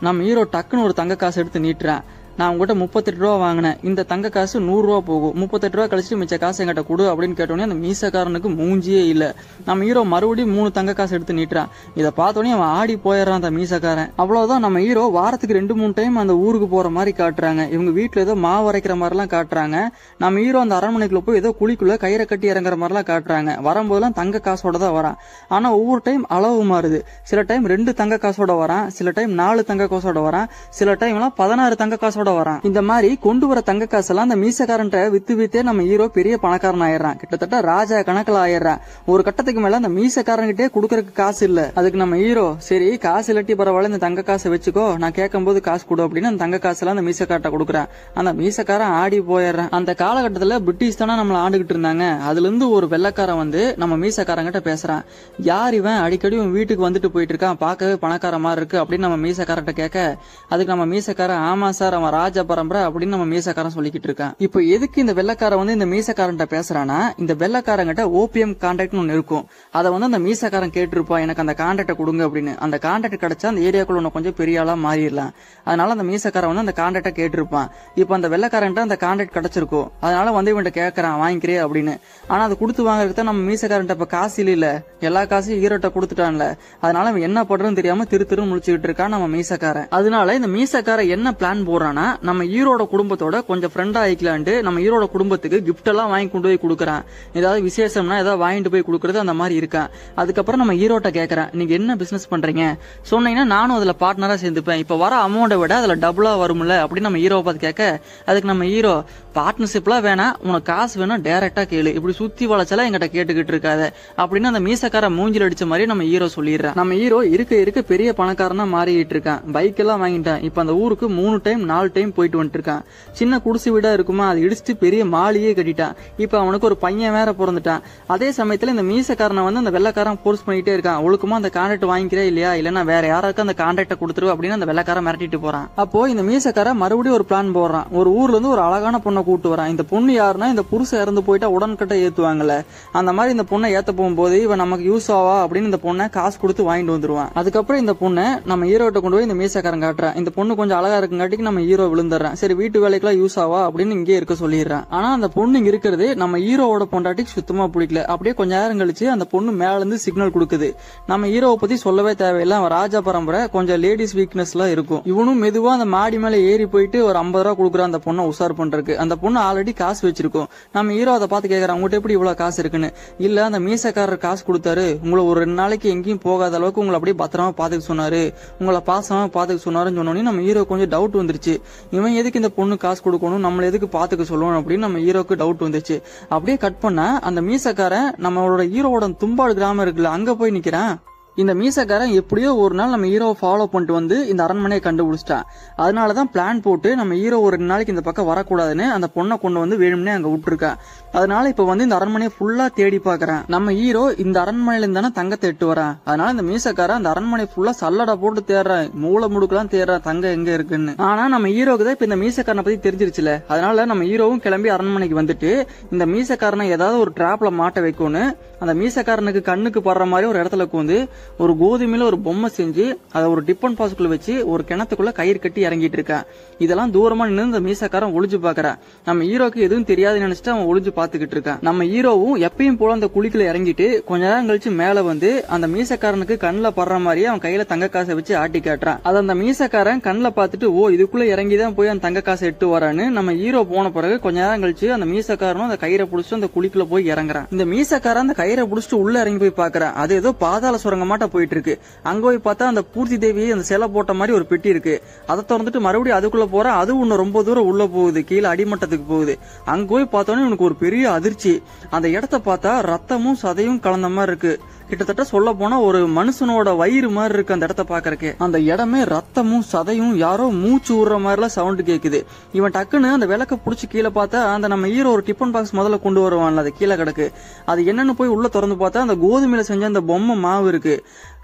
நம்ம ஹீரோ டக்குன்னு ஒரு தங்க காசு எடுத்து நீட்டுறேன். நான் உங்ககிட்ட முப்பத்தெட்டு ரூபா வாங்கினேன். இந்த தங்க காசு நூறுரூவா போகும். முப்பத்தெட்டு ரூபா கழிச்சு மிச்ச காசு என்கிட்ட கொடு அப்படின்னு கேட்டோன்னே அந்த மீசக்காரனுக்கு மூஞ்சியே இல்லை. நம்ம ஹீரோ மறுபடியும் மூணு தங்க காசு எடுத்து நீட்டுறான். இதை பார்த்தோன்னே அவன் ஆடி போயிடுறான் அந்த மீசக்காரன். அவ்வளோதான் நம்ம ஹீரோ வாரத்துக்கு ரெண்டு மூணு டைம் அந்த ஊருக்கு போகிற மாதிரி காட்டுறாங்க. இவங்க வீட்டில் ஏதோ மாவு அரைக்கிற மாதிரிலாம் காட்டுறாங்க. நம்ம ஹீரோ அந்த அரண்மனைக்குள்ள போய் ஏதோ குழிக்குள்ள கயிறை கட்டி இறங்குற மாதிரிலாம் காட்டுறாங்க. வரும்போதெல்லாம் தங்க காசோட தான் வரான். ஆனால் ஒவ்வொரு டைம் அளவு மாறுது. சில டைம் ரெண்டு தங்க காசோட வரான். சில டைம் நாலு தங்க காசோட வரான். சில டைம்லாம் பதினாறு தங்க காசோட வரான். இந்த மாதிரி கொண்டு வர தங்க காசெல்லாம் அந்த மீசக்காரன்ட்ட வித்து வித்தே நம்ம ஹீரோ பெரிய பணக்காரன் ஆயிடுறான். கிட்டத்தட்ட ராஜா கணக்கில் ஆயிடுறான். ஒரு கட்டத்துக்கு மேல அந்த மீசக்காரன்கிட்டே கொடுக்கறதுக்கு காசு இல்ல. அதுக்கு நம்ம ஹீரோ சரி காசு இல்லாட்டி பரவாயில்ல இந்த தங்க காசை வச்சுக்கோ நான் கேட்கும் போது காசு கொடு அப்படின்னு அந்த தங்க காசெல்லாம் அந்த மீசக்கார்ட்ட கொடுக்குறேன். அந்த மீசக்காரன் ஆடி போயிடுறான். அந்த காலகட்டத்தில் பிரிட்டிஷ் தானே நம்மளை ஆண்டுகிட்டு இருந்தாங்க. அதுல இருந்து ஒரு வெள்ளக்காரன் வந்து நம்ம மீசக்காரங்கிட்ட பேசுறான். யார் இவன்? அடிக்கடி உன் வீட்டுக்கு வந்துட்டு போயிட்டு இருக்கான். பார்க்கவே பணக்கார மாதிரி இருக்கு அப்படின்னு நம்ம மீசக்காரர்கிட்ட கேட்க அதுக்கு நம்ம மீசக்காரன் ஆமா சார் அவன் ராஜ பரம்பரை அப்படின்னு நம்ம மீசக்காரன் சொல்லிக்கிட்டு இருக்கான். இப்போ எதுக்கு இந்த வெள்ளக்காரன் வந்து இந்த மீசக்காரன்ட்ட பேசுறானா இந்த வெள்ளக்காரங்கிட்ட ஓபிஎம் கான்டாக்ட் ஒன்று இருக்கும். அதை வந்து அந்த மீசக்காரன் கேட்டிருப்பான் எனக்கு அந்த கான்டாக்டை கொடுங்க அப்படின்னு. அந்த கான்டாக்ட் கிடைச்சா அந்த ஏரியாக்குள்ள ஒன்று கொஞ்சம் பெரிய ஆளா மாறிடலாம். அதனால அந்த மீசக்காரன் வந்து அந்த கான்டாக்டை கேட்டிருப்பான். இப்போ அந்த வெள்ளக்காரன்ட்ட அந்த கான்டாக்ட் கிடைச்சிருக்கும் அதனால வந்து இவன்ட்ட கேட்கறான் வாங்கிக்கிறே அப்படின்னு. ஆனா அது கொடுத்து வாங்குறதுக்கு தான் நம்ம மீசக்காரன்ட்ட இப்ப காசு இல்ல. எல்லா காசையும் ஈரோட்ட கொடுத்துட்டான்ல. அதனால அவன் என்ன பண்றதுன்னு தெரியாம திரு திரு முடிச்சுக்கிட்டு இருக்கான் நம்ம மீசக்காரன். அதனால இந்த மீசக்காரன் என்ன பிளான் போடுறான்னா பண்றான்னா நம்ம ஈரோட குடும்பத்தோட கொஞ்சம் ஃப்ரெண்டாக ஆகிக்கலான்ட்டு நம்ம ஈரோட குடும்பத்துக்கு gift எல்லாம் வாங்கி கொண்டு போய் கொடுக்குறேன். ஏதாவது விசேஷம்னா ஏதாவது வாங்கிட்டு போய் கொடுக்குறது அந்த மாதிரி இருக்கேன். அதுக்கப்புறம் நம்ம ஹீரோட்ட கேட்குறேன் நீங்கள் என்ன பிஸ்னஸ் பண்ணுறீங்க சொன்னீங்கன்னா நானும் அதில் பார்ட்னராக சேர்ந்துப்பேன். இப்போ வர அமௌண்ட்டை விட அதில் டபுளாக வரும்ல அப்படின்னு நம்ம ஹீரோவை பார்த்து கேட்க அதுக்கு நம்ம ஹீரோ பார்ட்னர்ஷிப்லாம் வேணாம். உனக்கு காசு வேணும் டேரெக்டாக கேளு. இப்படி சுற்றி வளைச்சலாம் எங்கிட்ட கேட்டுக்கிட்டு இருக்காத. அப்படின்னு அந்த மீசக்கார மூஞ்சில் அடிச்ச மாதிரி நம்ம ஹீரோ சொல்லிடுறேன். நம்ம ஹீரோ இருக்க இருக்க பெரிய பணக்காரனா மாறிக்கிட்டு இருக்கான். பைக் எல்லாம் வாங்கிட்டான். இப்போ அந்த ஊருக்கு மூணு டைம் நாலு டைம் போயிட்டு வந்துட்டுருக்கான். சின்ன குடிசை வீடா இருக்குமா அது இடிச்சுட்டு பெரிய மாளிகையே கட்டிட்டான். இப்போ அவனுக்கு ஒரு பையன் வேற பிறந்துட்டான். அதே சமயத்தில் இந்த மீசக்காரனை வந்து அந்த வெள்ளக்காரன் போர்ஸ் பண்ணிட்டே இருக்கான். ஒழுக்கமா அந்த கான்ட்ராக்ட் வாங்கிக்கிறே இல்லையா? இல்லைனா வேற யாராருக்கும் அந்த கான்ட்ராக்டை கொடுத்துரு அப்படின்னு அந்த வெள்ளக்காரன் மிரட்டிட்டு போறான். அப்போ இந்த மீசக்காரன் மறுபடியும் ஒரு பிளான் போடுறான். ஒரு ஊர்ல இருந்து ஒரு அழகான பொண்ணை கூப்பிட்டு வரான். இந்த பொண்ணு யாருன்னா இந்த புருஷன் இறந்து போயிட்டா உடன்கட்டை ஏத்துவாங்கல்ல. அந்த மாதிரி இந்த பொண்ணை ஏத்த போகும்போது இவன் நமக்கு யூஸ் ஆவா அப்படின்னு இந்த பொண்ணை காசு கொடுத்து வாங்கிட்டு வந்துருவான். அதுக்கப்புறம் இந்த பொண்ணை நம்ம ஹீரோட்ட கொண்டு போய் இந்த மீசக்காரன் காட்டுறான். இந்த பொண்ணு கொஞ்சம் அழகா இருக்குங்காட்டிக்கு நம்ம ஹீரோ விழுந்துடுறான். சரி வீட்டு வேலைக்கெல்லாம் யூஸ் ஆவா அப்படின்னு இங்கே இருக்க சொல்லிடுறான். ஆனா அந்த பொண்ணு இங்க இருக்கிறது நம்ம ஹீரோவோட பொண்டாட்டிக்கு சுத்தமா பிடிக்கல. அப்படியே கொஞ்ச நேரம் கழிச்சு அந்த பொண்ணு மேல இருந்து சிக்னல் கொடுக்குது. நம்ம ஹீரோவை பத்தி சொல்லவே தேவையில்லை. அவன் ராஜா பரம்பரை கொஞ்சம் லேடிஸ் வீக்னஸ்லாம் இருக்கும். இவனும் மெதுவா அந்த மாடி மேல ஏறி போயிட்டு ஒரு ஐம்பது ரூபா கொடுக்குறான் அந்த பொண்ணை உசார் பண்றதுக்கு. அந்த பொண்ணு ஆல்ரெடி காசு வச்சிருக்கும். நம்ம ஹீரோ அதை பார்த்து கேட்கறான் உங்ககிட்ட எப்படி இவ்வளவு காசு இருக்குன்னு? இல்ல அந்த மீசக்காரர் காசு கொடுத்தாரு. உங்களை ஒரு ரெண்டு நாளைக்கு எங்கேயும் போகாத அளவுக்கு உங்களை அப்படியே பத்திரமா பாத்துக்க சொன்னாரு. உங்களை பாசமா பாத்துக்க சொன்னாருன்னு சொன்னோடனே நம்ம ஹீரோ கொஞ்சம் டவுட் வந்துருச்சு. இவன் எதுக்கு இந்த பொண்ணு காசு கொடுக்கணும்? நம்மளை எதுக்கு பாத்துக்க சொல்லணும் அப்படின்னு நம்ம ஹீரோக்கு டவுட் வந்துச்சு. அப்படியே கட் பண்ண அந்த மீசக்காரன் நம்மளோட ஹீரோவோட தும்பாடு கிராமம் இருக்குல்ல அங்க போய் நிக்கிறேன். இந்த மீசக்காரன் எப்படியோ ஒரு நாள் நம்ம ஹீரோவை ஃபாலோ பண்ணிட்டு வந்து இந்த அரண்மனையை கண்டுபிடிச்சிட்டான். அதனால தான் பிளான் போட்டு நம்ம ஹீரோ ஒரு ரெண்டு நாளைக்கு இந்த பக்கம் வரக்கூடாதுன்னு அந்த பொண்ணை கொண்டு வந்து வேணும்னே அங்கே விட்டுருக்கான். அதனால இப்போ வந்து இந்த அரண்மனையை ஃபுல்லா தேடி பார்க்குறேன். நம்ம ஹீரோ இந்த அரண்மனையிலேருந்து தானே தங்கத்தை எட்டு வரான். அதனால இந்த மீசக்காரன் அந்த அரண்மனை ஃபுல்லா சல்லடா போட்டு தேடுறான். மூளை முடுக்கெல்லாம் தேடுறான் தங்கம் எங்கே இருக்குன்னு. ஆனால் நம்ம ஹீரோக்கு தான் இப்போ இந்த மீசக்காரனை பத்தி தெரிஞ்சிருச்சுல. அதனால நம்ம ஹீரோவும் கிளம்பி அரண்மனைக்கு வந்துட்டு இந்த மீசக்காரனை ஏதாவது ஒரு டிராப்ல மாட்ட வைக்கணும்னு அந்த மீசக்காரனுக்கு கண்ணுக்கு படுற மாதிரி ஒரு இடத்துல கூந்து ஒரு கோதுமையில ஒரு பொம்மை செஞ்சு அதை ஒரு டிப்பன் பாஸ்க்குள்ள வச்சு ஒரு கிணத்துக்குள்ள கயிறு கட்டி இறங்கிட்டு இருக்கான் இதெல்லாம் தூரமா நின்று இந்த மீசக்காரன் ஒளிஞ்சு பாக்குறான் நம்ம ஹீரோக்கு எதுவும் தெரியாதுன்னு நினைச்சிட்டு அவன் ஒளிஞ்சு பாத்துக்கிட்டு இருக்கான் நம்ம ஹீரோவும் எப்பயும் போல அந்த குழிக்குள்ள இறங்கிட்டு கொஞ்ச நேரம் கழிச்சு மேல வந்து அந்த மீசக்காரனுக்கு கண்ணில் படுற மாதிரியே அவன் கையில தங்க காசை வச்சு ஆட்டி காட்டுறான் அது அந்த மீசக்காரன் கண்ணில் பார்த்துட்டு ஓ இதுக்குள்ள இறங்கி தான் போய் அந்த தங்க காசை எட்டு வரான்னு நம்ம ஹீரோ போன பிறகு கொஞ்ச நேரம் கழிச்சு அந்த மீசக்காரனும் அந்த கயிறை புடிச்சு அந்த குழிக்குள்ள போய் இறங்குறான். இந்த மீசக்காரன் அந்த கயிறை புடிச்சிட்டு உள்ள இறங்கி போய் பாக்குறான் அது ஏதோ பாதாள சுரங்கமாட்ட போயிட்டு இருக்கு அங்க போய் பார்த்தா அந்த பூர்த்தி தேவி அந்த சிலை போட்ட மாதிரி ஒரு பெட்டி இருக்கு. அதை திறந்துட்டு மறுபடியும் அதுக்குள்ள போற. அது இன்னும் ரொம்ப தூரம் உள்ள போகுது கீழே அடிமட்டத்துக்கு போகுது. அங்க போய் பார்த்தோன்னே உனக்கு ஒரு பெரிய அதிர்ச்சி. அந்த இடத்த பார்த்தா ரத்தமும் சதையும் கலந்த மாதிரி இருக்கு. கிட்டத்தட்ட சொல்ல போனா ஒரு மனுஷனோட வயிறு மாதிரி இருக்கு அந்த இடத்த பாக்குறக்கு அந்த இடமே ரத்தமும் சதையும் யாரோ மூச்சு விடுற மாதிரிலாம் சவுண்ட் கேக்குது. இவன் டக்குன்னு அந்த விளக்க புடிச்சு கீழே பார்த்தா அந்த நம்ம ஹீரோ ஒரு டிஃபன் பாக்ஸ் முதல்ல கொண்டு வருவான்ல அது கீழே கிடக்கு. அது என்னன்னு போய் உள்ள திறந்து பார்த்தா அந்த கோதுமையில செஞ்ச அந்த பொம்மை மாவு இருக்கு.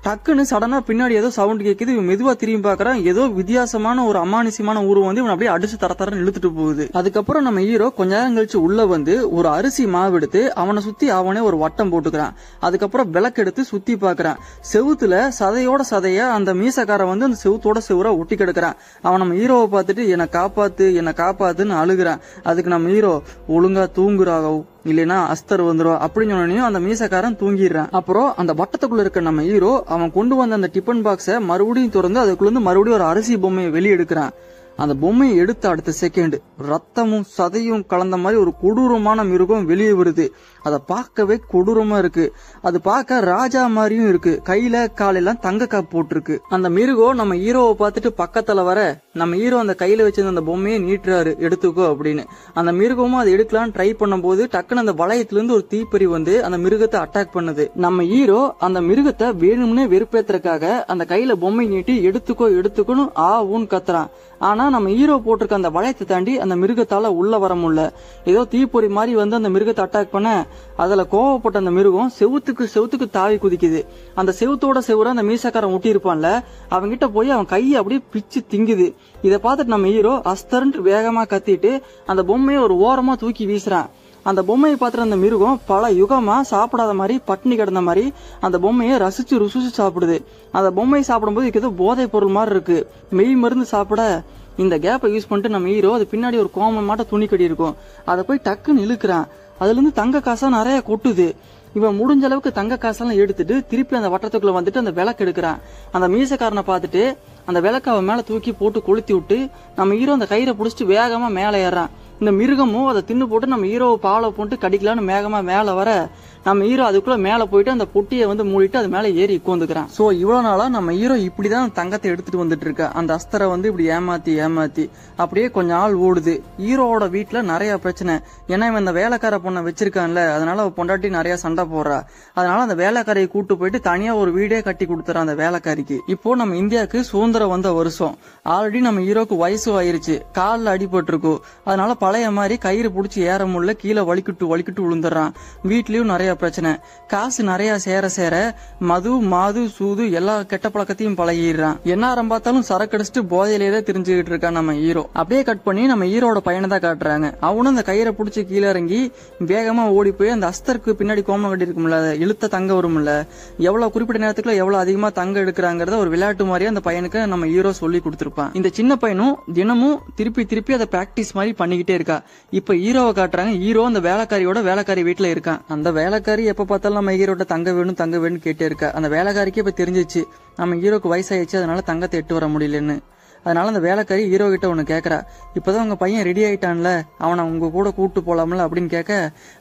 டக்குன்னு சடனாக பின்னாடி ஏதோ சவுண்ட் கேட்குது இவன் மெதுவாக திரும்பி பார்க்குறான். ஏதோ வித்தியாசமான ஒரு அமானுஷ்யமான உருவம் வந்து இவன் அப்படியே அடிச்சு தர தரன்னு இழுத்துட்டு போகுது. அதுக்கப்புறம் நம்ம ஹீரோ கொஞ்ச நேரம் கழிச்சு உள்ள வந்து ஒரு அரிசி மாவு எடுத்து அவனை சுத்தி அவனே ஒரு வட்டம் போட்டுக்கிறான். அதுக்கப்புறம் விளக்கு எடுத்து சுத்தி பாக்குறான் செவுத்துல சதையோட சதைய அந்த மீசக்காரன் வந்து அந்த செவுத்தோட செவுரா ஒட்டி கிடக்குறான். அவன் நம்ம ஹீரோவை பார்த்துட்டு என்னை காப்பாத்து என்னை காப்பாத்துன்னு அழுகுறான். அதுக்கு நம்ம ஹீரோ ஒழுங்கா தூங்குறாகவும் இல்லைன்னா அஸ்தர் வந்துடும் அப்படின்னு சொன்னோடனே அந்த மீசக்காரன் தூங்கிடுறான். அப்புறம் அந்த வட்டத்துக்குள்ள இருக்க நம்ம ஹீரோ அவன் கொண்டு வந்த அந்த டிஃபன் பாக்ஸை மறுபடியும் திறந்து அதுக்குள்ள இருந்து மறுபடியும் ஒரு அரிசி பொம்மையை வெளியே எடுக்கிறான் அந்த பொம்மையை எடுத்த அடுத்த செகண்ட் ரத்தமும் சதையும் கலந்த மாதிரி ஒரு கொடூரமான மிருகம் வெளியே வருது. அதை பார்க்கவே கொடூரமா இருக்கு. அது பார்க்க ராஜா மாதிரியும் இருக்கு. கையில காலெல்லாம் தங்க காப்பு போட்டிருக்கு. அந்த மிருகம் நம்ம ஹீரோவை பார்த்துட்டு பக்கத்துல வர நம்ம ஹீரோ அந்த கையில வச்சிருந்த அந்த பொம்மையை நீட்டுறாரு. எடுத்துக்கோ அப்படின்னு. அந்த மிருகமும் அதை எடுக்கலாம்னு ட்ரை பண்ணும்போது டக்குன்னு அந்த வளையத்துல இருந்து ஒரு தீப்பறி வந்து அந்த மிருகத்தை அட்டாக் பண்ணுது. நம்ம ஹீரோ அந்த மிருகத்தை வேணும்னே வெறுப்பேத்துறதுக்காக அந்த கையில பொம்மை நீட்டி எடுத்துக்கோ எடுத்துக்கோன்னு ஆ ஊன்னு கத்துறான். ஆனா நம்ம ஹீரோ போட்டிருக்க அந்த வளையத்தை தாண்டி அந்த மிருகத்தால உள்ள வர முடியல. ஏதோ தீப்பொறி மாதிரி வந்து அந்த மிருகத்தை அட்டாக் பண்ண அதுல கோவப்பட்ட அந்த மிருகம் செவுத்துக்கு செவுத்துக்கு தாவி குதிக்குது. அந்த செவுத்தோட செவுர அந்த மீசக்காரன் ஒட்டி இருப்பான்ல அவன்கிட்ட போய் அவன் கையை அப்படியே பிச்சு திங்குது. இதை பார்த்துட்டு நம்ம ஹீரோ அஸ்தர்ன்ட்டு வேகமா கத்திட்டு அந்த பொம்மையை ஒரு ஓரமா தூக்கி வீசுறான். அந்த பொம்மையை பார்த்துட்டு அந்த மிருகம் பல யுகமா சாப்பிடாத மாதிரி பட்டினி கிடந்த மாதிரி அந்த பொம்மையை ரசிச்சு ருசிச்சு சாப்பிடுது. அந்த பொம்மையை சாப்பிடும்போது இதுக்கு ஏதோ போதை பொருள் மாதிரி இருக்கு. மெய் மருந்து சாப்பிட இந்த கேப்பை யூஸ் பண்ணிட்டு நம்ம ஹீரோ அது பின்னாடி ஒரு கோமமாட்ட துணி கட்டி இருக்கும். அதை போய் டக்குன்னு இழுக்கிறான். அதுல இருந்து தங்க காசா நிறைய கொட்டுது. இவன் முடிஞ்ச அளவுக்கு தங்க காசெல்லாம் எடுத்துட்டு திருப்பி அந்த வட்டத்துக்குள்ள வந்துட்டு அந்த விளக்கு எடுக்கிறான். அந்த மீசக்காரனை பார்த்துட்டு அந்த விளக்க அவன் மேல தூக்கி போட்டு கொளுத்தி விட்டு நம்ம ஹீரோ அந்த கயிறை பிடிச்சிட்டு வேகமா மேலே ஏறான் இந்த மிருகமும் அதை தின்னு போட்டு நம்ம ஹீரோவை பாலை போட்டு கடிக்கலான்னு மேகமாக மேலே வர நம்ம ஹீரோ அதுக்குள்ள மேலே போயிட்டு அந்த பொட்டியை வந்து மூடிட்டு அது மேலே ஏறி உட்காந்துக்கிறான் ஸோ இவ்வளோ நாளா நம்ம ஹீரோ இப்படிதான் தங்கத்தை எடுத்துட்டு வந்துட்டு இருக்கா அந்த அஸ்தரை வந்து இப்படி ஏமாத்தி ஏமாத்தி அப்படியே கொஞ்ச நாள் ஓடுது. ஹீரோவோட வீட்டில் நிறைய பிரச்சனை. ஏன்னா இவன் இந்த வேலைக்கார பொண்ணை வச்சிருக்கான்ல அதனால அவ பொண்டாட்டி நிறைய சண்டை போடுறா. அதனால அந்த வேலைக்காரியை கூட்டு போயிட்டு தனியா ஒரு வீடே கட்டி கொடுத்துறான் அந்த வேலைக்காரிக்கு. இப்போ நம்ம இந்தியாவுக்கு சுதந்திரம் வந்த வருஷம். ஆல்ரெடி நம்ம ஹீரோக்கு வயசு ஆயிருச்சு. காலில் அடிபட்டிருக்கும். அதனால பழைய மாதிரி கயிறு பிடிச்சி ஏற முடியல கீழே வலிக்கிட்டு வலிக்கிட்டு விழுந்துடுறான். வீட்லயும் நிறைய பிரச்சனை. காசு நிறைய சேர சேர மது மாது சூது எல்லா கெட்ட பழக்கத்தையும் பழகிடுறான். எந்நேரம் பார்த்தாலும் சரக்கு அடிச்சுட்டு போதையிலே தான் தெரிஞ்சுக்கிட்டு இருக்கான் நம்ம ஹீரோ. அப்படியே கட் பண்ணி நம்ம ஹீரோட பையனை தான் காட்டுறாங்க. அவனும் அந்த கயிறை பிடிச்சி கீழே இறங்கி வேகமா ஓடி போய் அந்த அஸ்தருக்கு பின்னாடி கோமம் கட்டி இருக்கும்ல இழுத்த தங்க வரும்ல எவ்வளவு குறிப்பிட்ட நேரத்துக்குள்ள எவ்வளவு அதிகமா தங்க எடுக்கிறாங்கிறத ஒரு விளையாட்டு மாதிரி அந்த பையனுக்கு நம்ம ஹீரோ சொல்லி கொடுத்துருப்பான். இந்த சின்ன பையனும் தினமும் திருப்பி திருப்பி அதை பிராக்டிஸ் மாதிரி பண்ணிக்கிட்டே இருக்கா. இப்ப ஹீரோவை காட்டுறாங்க. ஹீரோ அந்த வேலைக்காரியோட வேலைக்காரி வீட்டுல இருக்கான். அந்த வேலைக்காரி எப்போ பார்த்தாலும் நம்ம ஹீரோட்ட தங்க வேணும் தங்க வேணும்னு கேட்டே இருக்கா. அந்த வேலைக்காரிக்கே இப்போ தெரிஞ்சிச்சு நம்ம ஹீரோக்கு வயசாயிடுச்சு அதனால தங்கத்தை எட்டு வர முடியலன்னு. அதனால அந்த வேலைக்காரி ஹீரோ கிட்ட ஒன்று கேட்குறா இப்போதான் உங்க பையன் ரெடி ஆயிட்டான்ல அவனை உங்க கூட கூப்பிட்டு போலாம்ல அப்படின்னு கேட்க